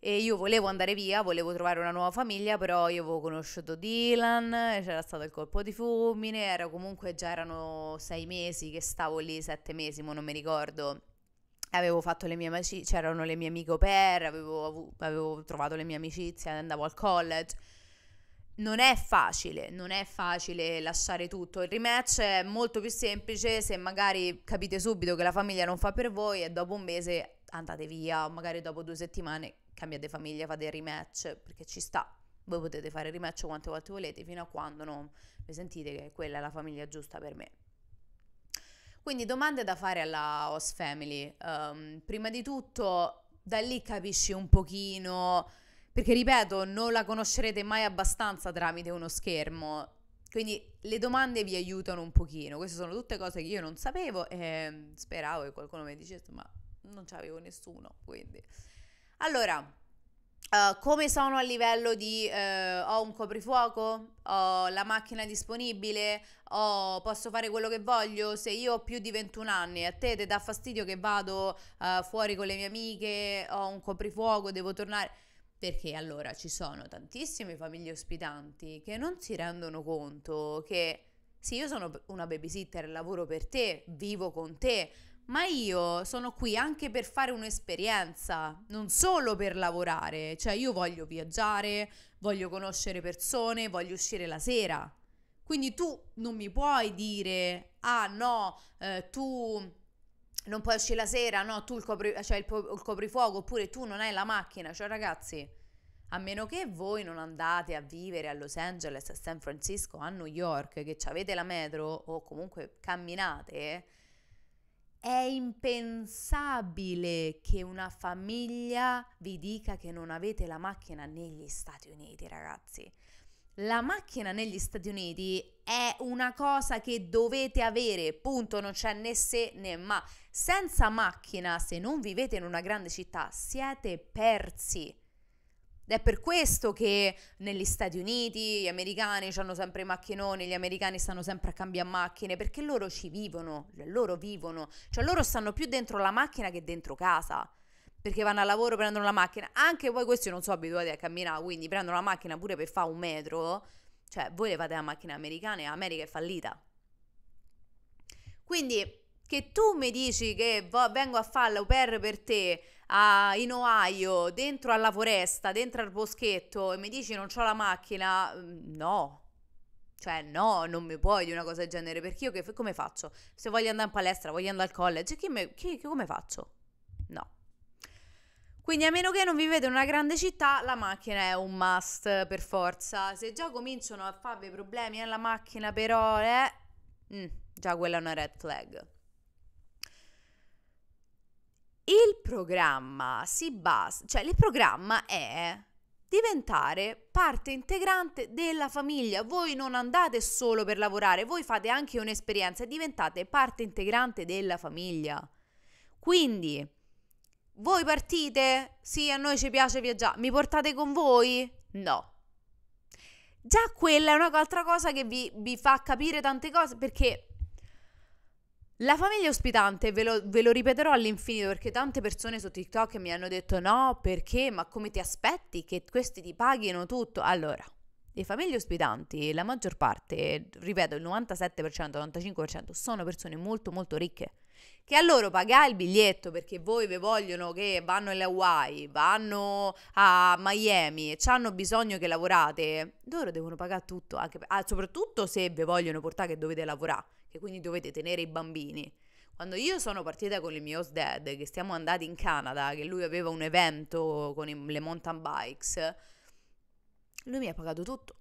E io volevo andare via, volevo trovare una nuova famiglia, però io avevo conosciuto Dylan, c'era stato il colpo di fulmine, era comunque già erano sei mesi che stavo lì, sette mesi, ma non mi ricordo. Avevo fatto le mie amicizie, c'erano le mie amiche au pair, avevo, avevo trovato le mie amicizie, andavo al college. Non è facile, non è facile lasciare tutto. Il rematch è molto più semplice se magari capite subito che la famiglia non fa per voi e dopo un mese andate via, o magari dopo due settimane cambiate famiglia, fate rematch, perché ci sta. Voi potete fare rematch quante volte volete, fino a quando non vi sentite che quella è la famiglia giusta per me. Quindi domande da fare alla host family. Um, prima di tutto, da lì capisci un pochino, perché ripeto, non la conoscerete mai abbastanza tramite uno schermo. Quindi le domande vi aiutano un pochino. Queste sono tutte cose che io non sapevo e speravo che qualcuno mi dicesse, ma non c'avevo nessuno, quindi allora, uh, come sono a livello di uh, ho un coprifuoco, ho la macchina disponibile, ho, posso fare quello che voglio, se io ho più di 21 anni e a te ti dà fastidio che vado uh, fuori con le mie amiche, ho un coprifuoco, devo tornare... Perché allora ci sono tantissime famiglie ospitanti che non si rendono conto che sì, io sono una babysitter, lavoro per te, vivo con te, ma io sono qui anche per fare un'esperienza, non solo per lavorare, cioè io voglio viaggiare, voglio conoscere persone, voglio uscire la sera. Quindi tu non mi puoi dire, ah no, eh, tu non puoi uscire la sera, no, tu il, copri, cioè il, il coprifuoco, oppure tu non hai la macchina. Cioè ragazzi, a meno che voi non andate a vivere a Los Angeles, a San Francisco, a New York, che avete la metro o comunque camminate, è impensabile che una famiglia vi dica che non avete la macchina negli Stati Uniti, ragazzi. la macchina negli Stati Uniti è una cosa che dovete avere, punto, non c'è né se né ma. Senza macchina, se non vivete in una grande città, siete persi. Ed è per questo che negli Stati Uniti gli americani hanno sempre i macchinoni, gli americani stanno sempre a cambiare macchine, perché loro ci vivono, loro vivono, cioè loro stanno più dentro la macchina che dentro casa perché vanno a lavoro, prendono la macchina. Anche poi questi non sono abituati a camminare, quindi prendono la macchina pure per fare un metro. Cioè, voi levate la macchina americana e l'America è fallita. Quindi, che tu mi dici che vengo a fare l'au per te a, in Ohio, dentro alla foresta, dentro al boschetto, e mi dici non ho la macchina, mm, no. Cioè, no, non mi puoi di una cosa del genere, perché io che, come faccio? Se voglio andare in palestra, voglio andare al college, chi me, chi, come faccio? No. Quindi a meno che non vivete in una grande città, la macchina è un must per forza. Se già cominciano a farvi problemi nella macchina però, eh, mm, già quella è una red flag. Il programma si basa, cioè il programma è diventare parte integrante della famiglia. Voi non andate solo per lavorare, voi fate anche un'esperienza e diventate parte integrante della famiglia. Quindi voi partite? Sì, a noi ci piace viaggiare. Mi portate con voi? No. Già quella è un'altra cosa che vi, vi fa capire tante cose perché la famiglia ospitante, ve lo, ve lo, ripeterò all'infinito perché tante persone su TikTok mi hanno detto no, perché? Ma come ti aspetti che questi ti paghino tutto? Allora, le famiglie ospitanti, la maggior parte, ripeto, il 97%, il 95% sono persone molto molto ricche che a loro pagare il biglietto perché voi vi vogliono che vanno alle Hawaii, vanno a Miami e hanno bisogno che lavorate, loro devono pagare tutto, anche, ah, soprattutto se vi vogliono portare che dovete lavorare, che quindi dovete tenere i bambini. Quando io sono partita con il mio host dad, che siamo andati in Canada, che lui aveva un evento con le mountain bikes, lui mi ha pagato tutto.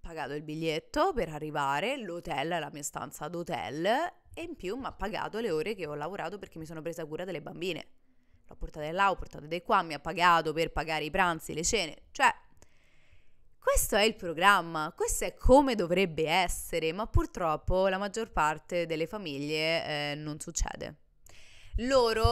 Pagato il biglietto per arrivare, l'hotel, la mia stanza d'hotel e in più mi ha pagato le ore che ho lavorato perché mi sono presa cura delle bambine. L'ho portate là, ho portate di qua, mi ha pagato per pagare i pranzi, le cene. Cioè, questo è il programma, questo è come dovrebbe essere, ma purtroppo la maggior parte delle famiglie eh, non succede loro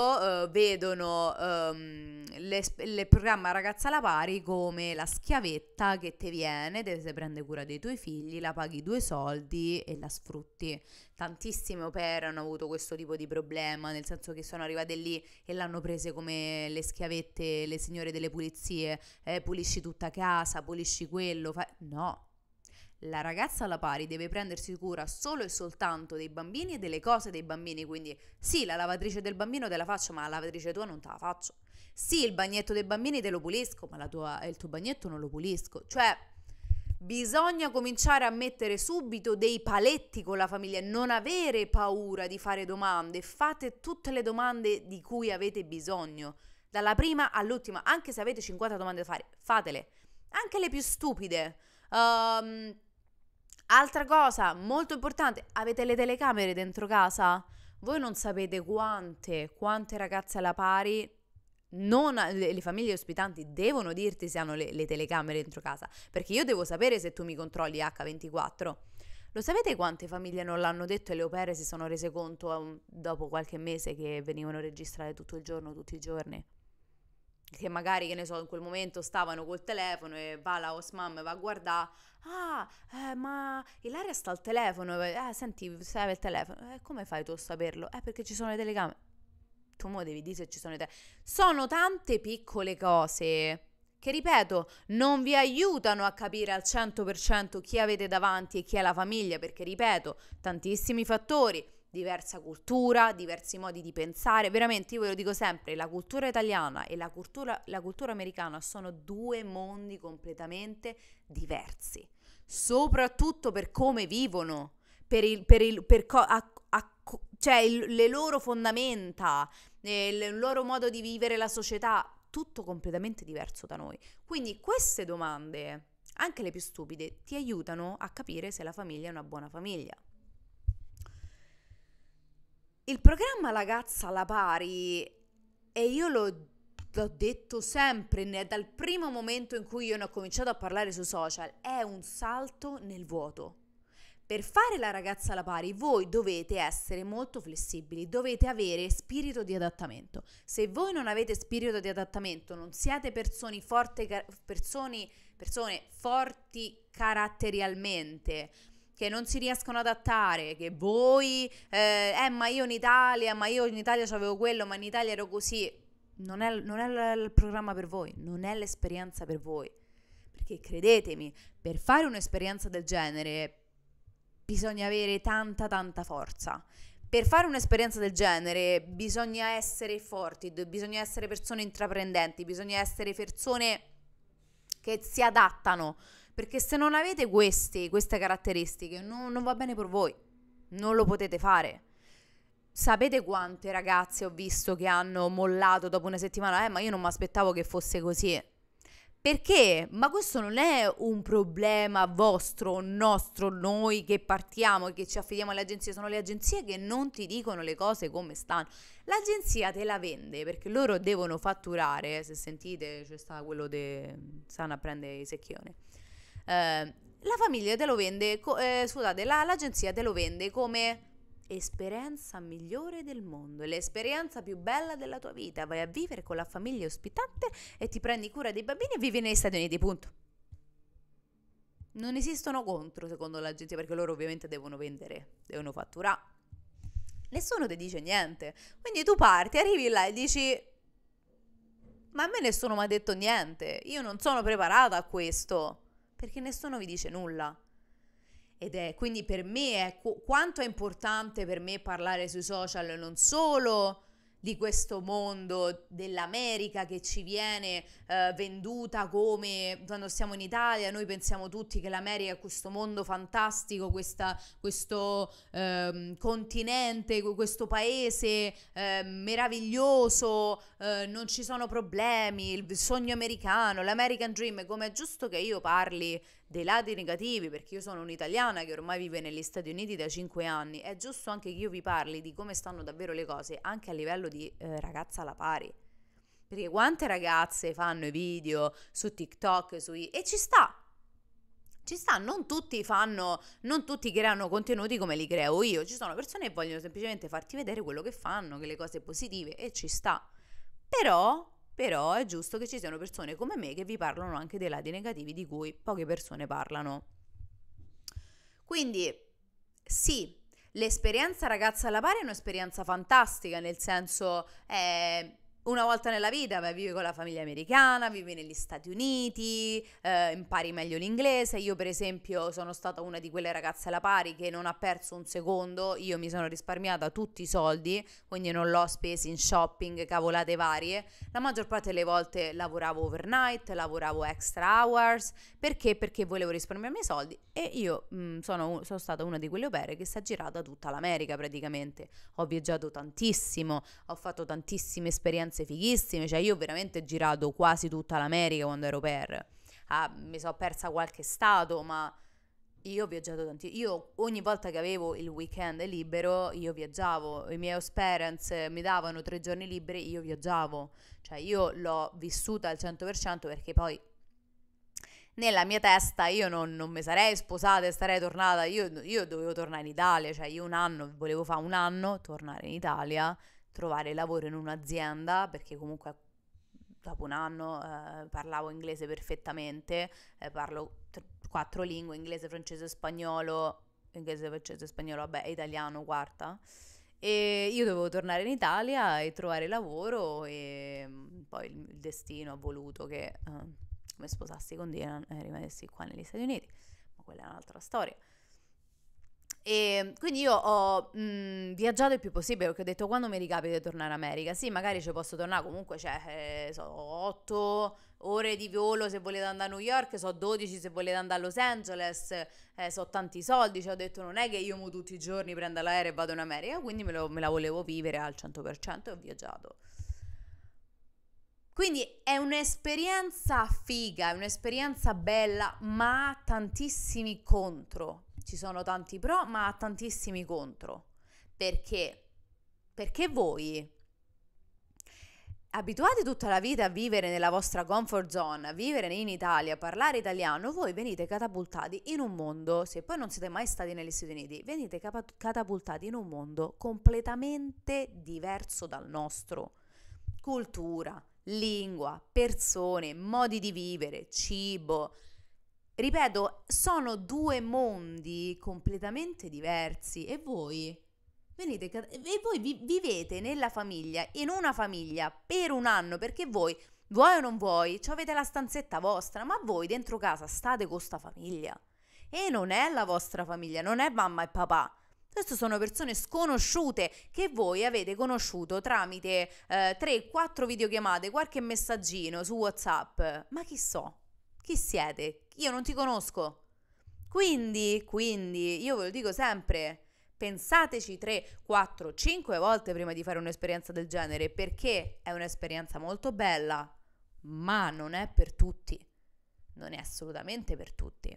uh, vedono um, il programma Ragazza alla pari come la schiavetta che ti viene, te si prende cura dei tuoi figli, la paghi due soldi e la sfrutti. Tantissime opere hanno avuto questo tipo di problema, nel senso che sono arrivate lì e l'hanno prese come le schiavette, le signore delle pulizie, eh, pulisci tutta casa, pulisci quello, fa... no, la ragazza alla pari deve prendersi cura solo e soltanto dei bambini e delle cose dei bambini, quindi sì, la lavatrice del bambino te la faccio, ma la lavatrice tua non te la faccio. Sì, il bagnetto dei bambini te lo pulisco, ma tua, il tuo bagnetto non lo pulisco. Cioè, bisogna cominciare a mettere subito dei paletti con la famiglia, non avere paura di fare domande, fate tutte le domande di cui avete bisogno, dalla prima all'ultima, anche se avete 50 domande da fare, fatele, anche le più stupide. Um, Altra cosa molto importante, avete le telecamere dentro casa? Voi non sapete quante, quante ragazze alla pari non, le, le, famiglie ospitanti devono dirti se hanno le, le, telecamere dentro casa, perché io devo sapere se tu mi controlli H24. Lo sapete quante famiglie non l'hanno detto e le opere si sono rese conto um, dopo qualche mese che venivano registrate tutto il giorno, tutti i giorni? Che magari, che ne so, in quel momento stavano col telefono e va la Osmam va a guardare, ah, eh, ma Ilaria sta al telefono, eh, senti, serve il telefono, eh, come fai tu a saperlo? Eh, perché ci sono le telecamere. Tu mo devi dire se ci sono le telecamere. Sono tante piccole cose che, ripeto, non vi aiutano a capire al 100% chi avete davanti e chi è la famiglia, perché, ripeto, tantissimi fattori diversa cultura, diversi modi di pensare. Veramente, io ve lo dico sempre, la cultura italiana e la cultura, la cultura americana sono due mondi completamente diversi, soprattutto per come vivono, per il, per il, per co- a, a, cioè il, le loro fondamenta, eh, il loro modo di vivere la società, tutto completamente diverso da noi. Quindi queste domande, anche le più stupide, ti aiutano a capire se la famiglia è una buona famiglia. Il programma Ragazza alla pari, e io lo l'ho detto sempre ne- dal primo momento in cui io ne ho cominciato a parlare sui social, è un salto nel vuoto. Per fare la ragazza alla pari voi dovete essere molto flessibili, dovete avere spirito di adattamento. Se voi non avete spirito di adattamento, non siete persone, forti, persone, persone forti caratterialmente, che non si riescono ad adattare, che voi, eh, eh, ma io in Italia, ma io in Italia avevo quello, ma in Italia ero così, non è, non è il programma per voi, non è l'esperienza per voi. Perché credetemi, per fare un'esperienza del genere bisogna avere tanta tanta forza. Per fare un'esperienza del genere bisogna essere forti, bisogna essere persone intraprendenti, bisogna essere persone che si adattano, perché se non avete questi, queste caratteristiche non, non va bene per voi, non lo potete fare. Sapete quante ragazze ho visto che hanno mollato dopo una settimana? Eh, ma io non mi aspettavo che fosse così. Perché? Ma questo non è un problema vostro, nostro, noi che partiamo e che ci affidiamo alle agenzie, sono le agenzie che non ti dicono le cose come stanno. L'agenzia te la vende perché loro devono fatturare, se sentite c'è sta quello che stanno a prendere i secchioni. Eh, la famiglia te lo vende, eh, scusate, la, l'agenzia te lo vende come esperienza migliore del mondo, l'esperienza più bella della tua vita. Vai a vivere con la famiglia ospitante e ti prendi cura dei bambini e vivi negli Stati Uniti, punto. Non esistono contro, secondo l'agenzia, perché loro ovviamente devono vendere, devono fatturare. Nessuno ti dice niente. Quindi tu parti, arrivi là e dici: Ma a me nessuno mi ha detto niente. Io non sono preparata a questo. Perché nessuno vi dice nulla. Ed è quindi per me è qu- quanto è importante per me parlare sui social non solo di questo mondo dell'America che ci viene eh, venduta come quando siamo in Italia noi pensiamo tutti che l'America è questo mondo fantastico, questa, questo eh, continente, questo paese eh, meraviglioso, non ci sono problemi, il sogno americano, l'American Dream, come è giusto che io parli dei lati negativi, perché io sono un'italiana che ormai vive negli Stati Uniti da 5 anni, è giusto anche che io vi parli di come stanno davvero le cose, anche a livello di eh, ragazza alla pari. Perché quante ragazze fanno i video su TikTok su i... e ci sta. Ci sta, non tutti fanno, non tutti creano contenuti come li creo io. Ci sono persone che vogliono semplicemente farti vedere quello che fanno, che le cose positive e ci sta. Però però è giusto che ci siano persone come me che vi parlano anche dei lati negativi di cui poche persone parlano. Quindi sì, l'esperienza ragazza alla pari è un'esperienza fantastica, nel senso è una volta nella vita vai, vivi con la famiglia americana, vivi negli Stati Uniti, eh, impari meglio l'inglese. Io, per esempio, sono stata una di quelle ragazze alla pari che non ha perso un secondo. Io mi sono risparmiata tutti i soldi, quindi non l'ho spesi in shopping, cavolate varie. La maggior parte delle volte lavoravo overnight, lavoravo extra hours. Perché? Perché volevo risparmiarmi i soldi e io mh, mm, sono, sono stata una di quelle opere che si è girata tutta l'America praticamente. Ho viaggiato tantissimo, ho fatto tantissime esperienze esperienze fighissime, cioè io ho veramente girato quasi tutta l'America quando ero per. Ah, mi sono persa qualche stato, ma io ho viaggiato tanti. Io ogni volta che avevo il weekend libero, io viaggiavo. I miei parents mi davano tre giorni liberi, io viaggiavo. Cioè io l'ho vissuta al 100% perché poi nella mia testa io non, non mi sarei sposata e sarei tornata. Io, io dovevo tornare in Italia, cioè io un anno, volevo fare un anno, tornare in Italia trovare lavoro in un'azienda perché comunque dopo un anno eh, parlavo inglese perfettamente, eh, parlo t- quattro lingue, inglese, francese, spagnolo, inglese, francese, spagnolo, vabbè, italiano, quarta. E io dovevo tornare in Italia e trovare lavoro e mm, poi il, destino ha voluto che eh, mi sposassi con Dylan e rimanessi qua negli Stati Uniti, ma quella è un'altra storia. E quindi io ho mh, mm, viaggiato il più possibile perché ho detto quando mi ricapita di tornare in America, sì, magari ci posso tornare, comunque c'è, eh, so, 8 ore di volo se volete andare a New York, so 12 se volete andare a Los Angeles, eh, so tanti soldi, cioè ho detto non è che io mo tutti i giorni prendo l'aereo e vado in America, quindi me, lo, me la volevo vivere al 100% e ho viaggiato. Quindi è un'esperienza figa, è un'esperienza bella, ma ha tantissimi contro ci sono tanti pro, ma tantissimi contro. Perché? Perché voi abituati tutta la vita a vivere nella vostra comfort zone, a vivere in Italia, a parlare italiano, voi venite catapultati in un mondo, se poi non siete mai stati negli Stati Uniti, venite catapultati in un mondo completamente diverso dal nostro. Cultura, lingua, persone, modi di vivere, cibo. Ripeto, sono due mondi completamente diversi e voi venite e voi vi, vivete nella famiglia, in una famiglia per un anno perché voi vuoi o non vuoi, avete la stanzetta vostra, ma voi dentro casa state con sta famiglia. E non è la vostra famiglia, non è mamma e papà. Queste sono persone sconosciute che voi avete conosciuto tramite eh, 3-4 videochiamate, qualche messaggino su WhatsApp. Ma chi so? Chi siete? Io non ti conosco. Quindi, quindi, io ve lo dico sempre, pensateci 3, 4, 5 volte prima di fare un'esperienza del genere perché è un'esperienza molto bella, ma non è per tutti. Non è assolutamente per tutti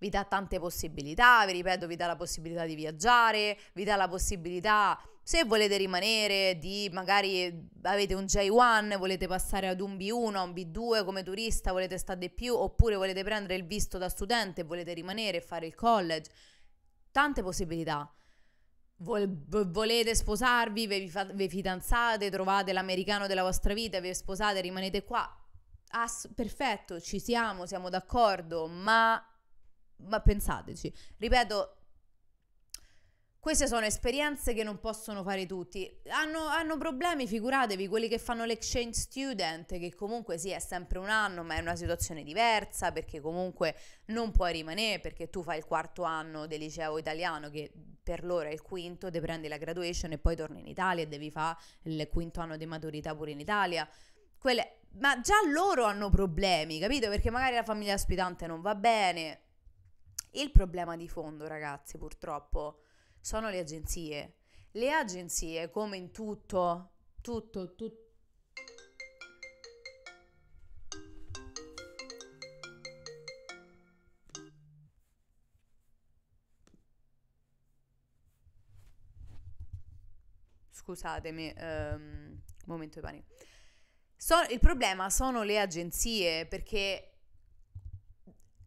vi dà tante possibilità, vi ripeto, vi dà la possibilità di viaggiare, vi dà la possibilità, se volete rimanere, di magari avete un J1, volete passare ad un B1, a un B2 come turista, volete stare di più, oppure volete prendere il visto da studente, volete rimanere e fare il college, tante possibilità. volete sposarvi, vi, fa- vi, fidanzate, trovate l'americano della vostra vita, vi sposate, rimanete qua. Ass- perfetto, ci siamo, siamo d'accordo, ma ma pensateci. Ripeto, queste sono esperienze che non possono fare tutti. Hanno, hanno, problemi, figuratevi, quelli che fanno l'exchange student, che comunque sì, è sempre un anno, ma è una situazione diversa, perché comunque non puoi rimanere, perché tu fai il quarto anno del liceo italiano, che per loro è il quinto, ti prendi la graduation e poi torni in Italia e devi fare il quinto anno di maturità pure in Italia. Quelle, ma già loro hanno problemi, capito? Perché magari la famiglia ospitante non va bene, il problema di fondo, ragazzi, purtroppo, sono le agenzie. Le agenzie, come in tutto, tutto, tutto. Scusatemi, um, momento di panico. So, il problema sono le agenzie perché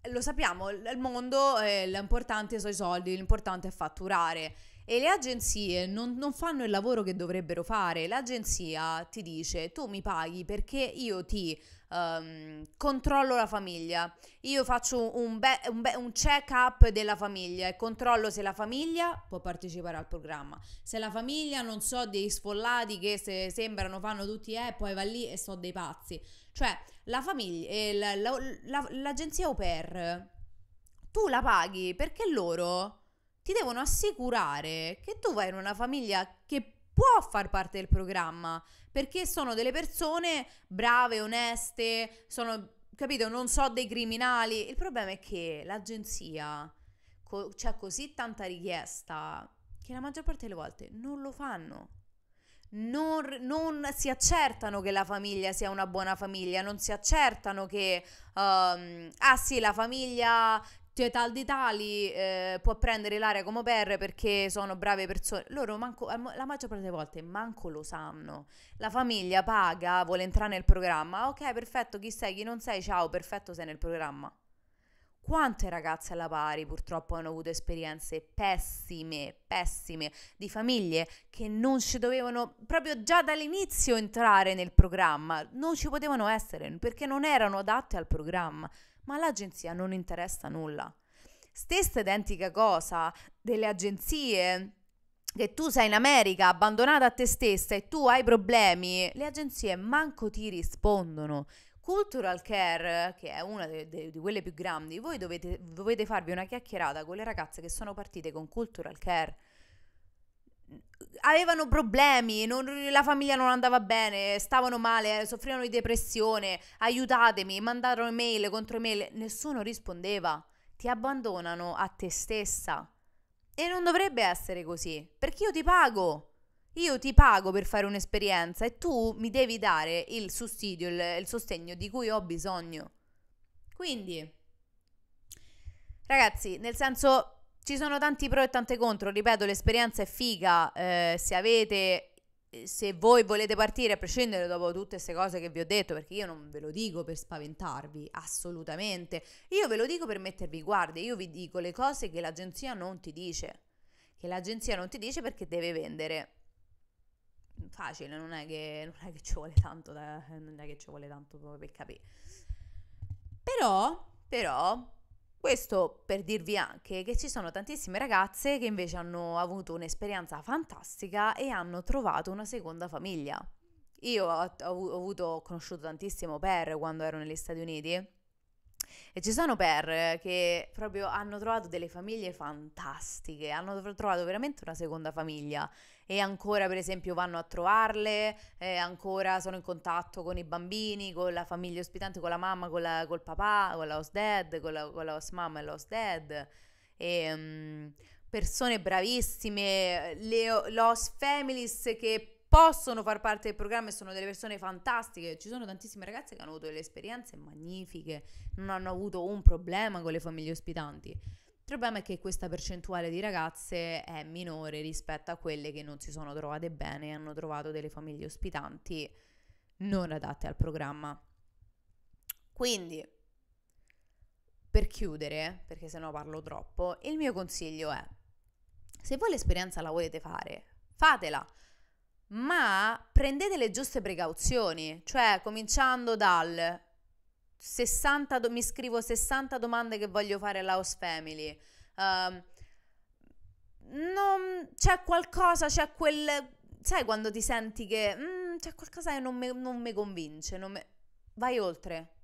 lo sappiamo, il mondo eh, l'importante sono i soldi, l'importante è fatturare e le agenzie non, non, fanno il lavoro che dovrebbero fare. L'agenzia ti dice tu mi paghi perché io ti um, controllo la famiglia, io faccio un, be- un, be- un check-up della famiglia e controllo se la famiglia può partecipare al programma. Se la famiglia non so dei sfollati che se sembrano fanno tutti eh, poi va lì e so dei pazzi. Cioè la famiglia, eh, la, la, la, l'agenzia au pair, tu la paghi perché loro ti devono assicurare che tu vai in una famiglia che può far parte del programma perché sono delle persone brave, oneste, sono, capito, non so dei criminali. Il problema è che l'agenzia co- c'è così tanta richiesta che la maggior parte delle volte non lo fanno non, non, si accertano che la famiglia sia una buona famiglia, non si accertano che, um, ah sì, la famiglia cioè, tal di tali eh, può prendere l'area come per perché sono brave persone. Loro manco, la maggior parte delle volte manco lo sanno. La famiglia paga, vuole entrare nel programma. Ok, perfetto, chi sei, chi non sei, ciao, perfetto, sei nel programma. Quante ragazze alla pari purtroppo hanno avuto esperienze pessime, pessime, di famiglie che non ci dovevano proprio già dall'inizio entrare nel programma, non ci potevano essere perché non erano adatte al programma, ma all'agenzia non interessa nulla. Stessa identica cosa delle agenzie che tu sei in America abbandonata a te stessa e tu hai problemi, le agenzie manco ti rispondono. Cultural Care, che è una de- de- di quelle più grandi, voi dovete, dovete farvi una chiacchierata con le ragazze che sono partite con Cultural Care avevano problemi, non, la famiglia non andava bene, stavano male, soffrivano di depressione, aiutatemi, mandarono email contro email, nessuno rispondeva. Ti abbandonano a te stessa. E non dovrebbe essere così, perché io ti pago. Io ti pago per fare un'esperienza e tu mi devi dare il sussidio, il, il sostegno di cui ho bisogno. Quindi, ragazzi, nel senso, ci sono tanti pro e tante contro. Ripeto, l'esperienza è figa. Eh, se avete se voi volete partire, a prescindere dopo tutte queste cose che vi ho detto, perché io non ve lo dico per spaventarvi, assolutamente, io ve lo dico per mettervi guardia, io vi dico le cose che l'agenzia non ti dice, che l'agenzia non ti dice perché deve vendere. Facile, non è che, non è che ci vuole tanto, da, non è che ci vuole tanto per capire. Però, però, questo per dirvi anche che ci sono tantissime ragazze che invece hanno avuto un'esperienza fantastica e hanno trovato una seconda famiglia. Io ho, ho, avuto, ho conosciuto tantissimo Per quando ero negli Stati Uniti e ci sono Per che proprio hanno trovato delle famiglie fantastiche, hanno trovato veramente una seconda famiglia e ancora per esempio vanno a trovarle, eh, ancora sono in contatto con i bambini, con la famiglia ospitante, con la mamma, con la, col papà, con la host dad, con la, con la host mama e la host dad. E, um, persone bravissime, le, le host families che possono far parte del programma e sono delle persone fantastiche. Ci sono tantissime ragazze che hanno avuto delle esperienze magnifiche, non hanno avuto un problema con le famiglie ospitanti. Il problema è che questa percentuale di ragazze è minore rispetto a quelle che non si sono trovate bene e hanno trovato delle famiglie ospitanti non adatte al programma. Quindi, per chiudere, perché sennò parlo troppo, il mio consiglio è, se voi l'esperienza la volete fare, fatela, ma prendete le giuste precauzioni, cioè cominciando dal 60 do- mi scrivo 60 domande che voglio fare alla house family. Uh, non, c'è qualcosa, c'è quel... Sai quando ti senti che mm, c'è qualcosa che non mi convince, non me... vai oltre.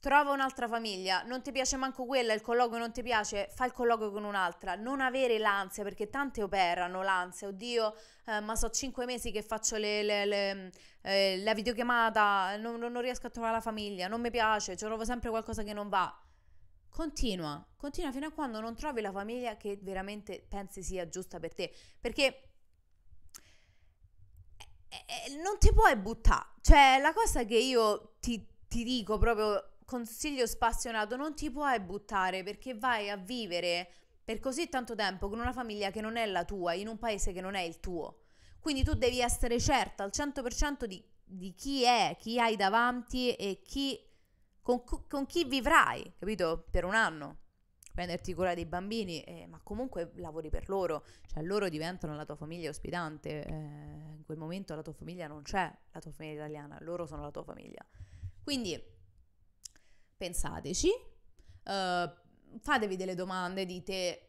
Trova un'altra famiglia, non ti piace manco quella, il colloquio non ti piace, fai il colloquio con un'altra. Non avere l'ansia, perché tante operano l'ansia. Oddio, eh, ma so cinque mesi che faccio le, le, le, eh, la videochiamata, non, non, riesco a trovare la famiglia, non mi piace, trovo sempre qualcosa che non va. Continua, continua fino a quando non trovi la famiglia che veramente pensi sia giusta per te. Perché eh, eh non ti puoi buttare. Cioè, la cosa che io ti, ti dico proprio consiglio spassionato, non ti puoi buttare perché vai a vivere per così tanto tempo con una famiglia che non è la tua, in un paese che non è il tuo. Quindi tu devi essere certa al 100% di, di chi è, chi hai davanti e chi, con, con, chi vivrai, capito? Per un anno. Prenderti cura dei bambini, eh, ma comunque lavori per loro, cioè loro diventano la tua famiglia ospitante. Eh, in quel momento la tua famiglia non c'è, la tua famiglia italiana, loro sono la tua famiglia. Quindi pensateci, uh, fatevi delle domande, dite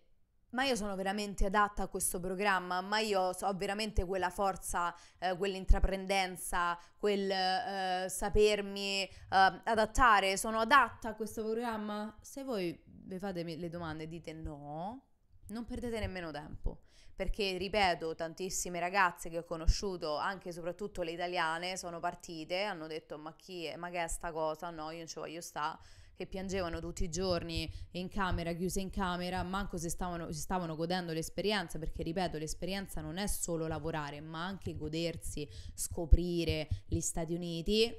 ma io sono veramente adatta a questo programma, ma io ho veramente quella forza, eh, quell'intraprendenza, quel eh, sapermi eh, adattare, sono adatta a questo programma? Se voi vi fate le domande e dite no, non perdete nemmeno tempo. Perché, ripeto, tantissime ragazze che ho conosciuto, anche e soprattutto le italiane, sono partite, hanno detto ma chi è, ma che è sta cosa? No, io non ci voglio stare che piangevano tutti i giorni in camera, chiuse in camera, manco si stavano, si stavano godendo l'esperienza, perché ripeto, l'esperienza non è solo lavorare, ma anche godersi, scoprire gli Stati Uniti.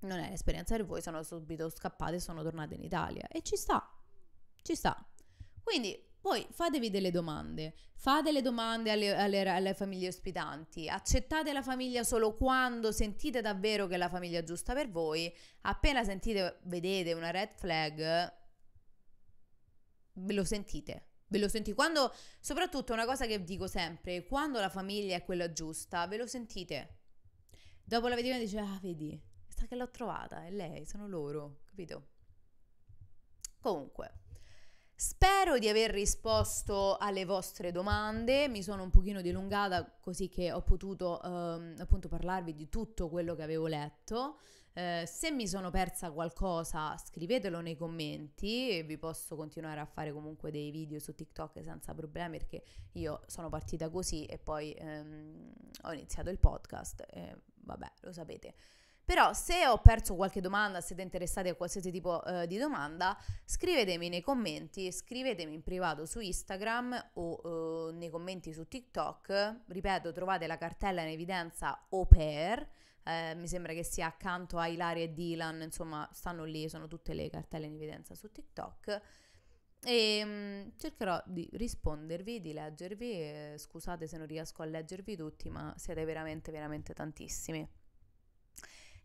Non è l'esperienza per voi, sono subito scappate e sono tornate in Italia. E ci sta, ci sta. Quindi poi fatevi delle domande, fate le domande alle, alle, alle, famiglie ospitanti, accettate la famiglia solo quando sentite davvero che è la famiglia giusta per voi, appena sentite, vedete una red flag, ve lo sentite. Ve lo sentite quando, soprattutto una cosa che dico sempre, quando la famiglia è quella giusta, ve lo sentite. Dopo la vedete dice, ah vedi, sta che l'ho trovata, è lei, sono loro, capito? Comunque, Spero di aver risposto alle vostre domande, mi sono un pochino dilungata così che ho potuto ehm, appunto parlarvi di tutto quello che avevo letto. Eh, se mi sono persa qualcosa scrivetelo nei commenti vi posso continuare a fare comunque dei video su TikTok senza problemi perché io sono partita così e poi ehm, ho iniziato il podcast e vabbè lo sapete. Però se ho perso qualche domanda, siete interessati a qualsiasi tipo eh, di domanda, scrivetemi nei commenti, scrivetemi in privato su Instagram o eh, nei commenti su TikTok. Ripeto, trovate la cartella in evidenza au pair. Eh, mi sembra che sia accanto a Ilaria e Dylan, insomma, stanno lì, sono tutte le cartelle in evidenza su TikTok. e mh, cercherò di rispondervi, di leggervi. E scusate se non riesco a leggervi tutti, ma siete veramente, veramente tantissimi.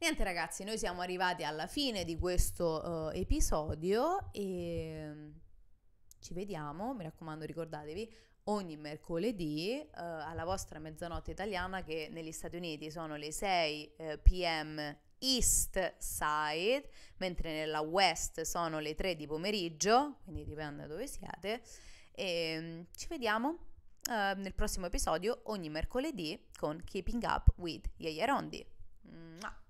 Niente ragazzi, noi siamo arrivati alla fine di questo uh, episodio e ci vediamo, mi raccomando ricordatevi, ogni mercoledì uh, alla vostra mezzanotte italiana che negli Stati Uniti sono le 6 uh, pm East Side, mentre nella West sono le 3 di pomeriggio, quindi dipende da dove siete. E um, ci vediamo uh, nel prossimo episodio ogni mercoledì con Keeping Up with Yaya Rondi. Mwah.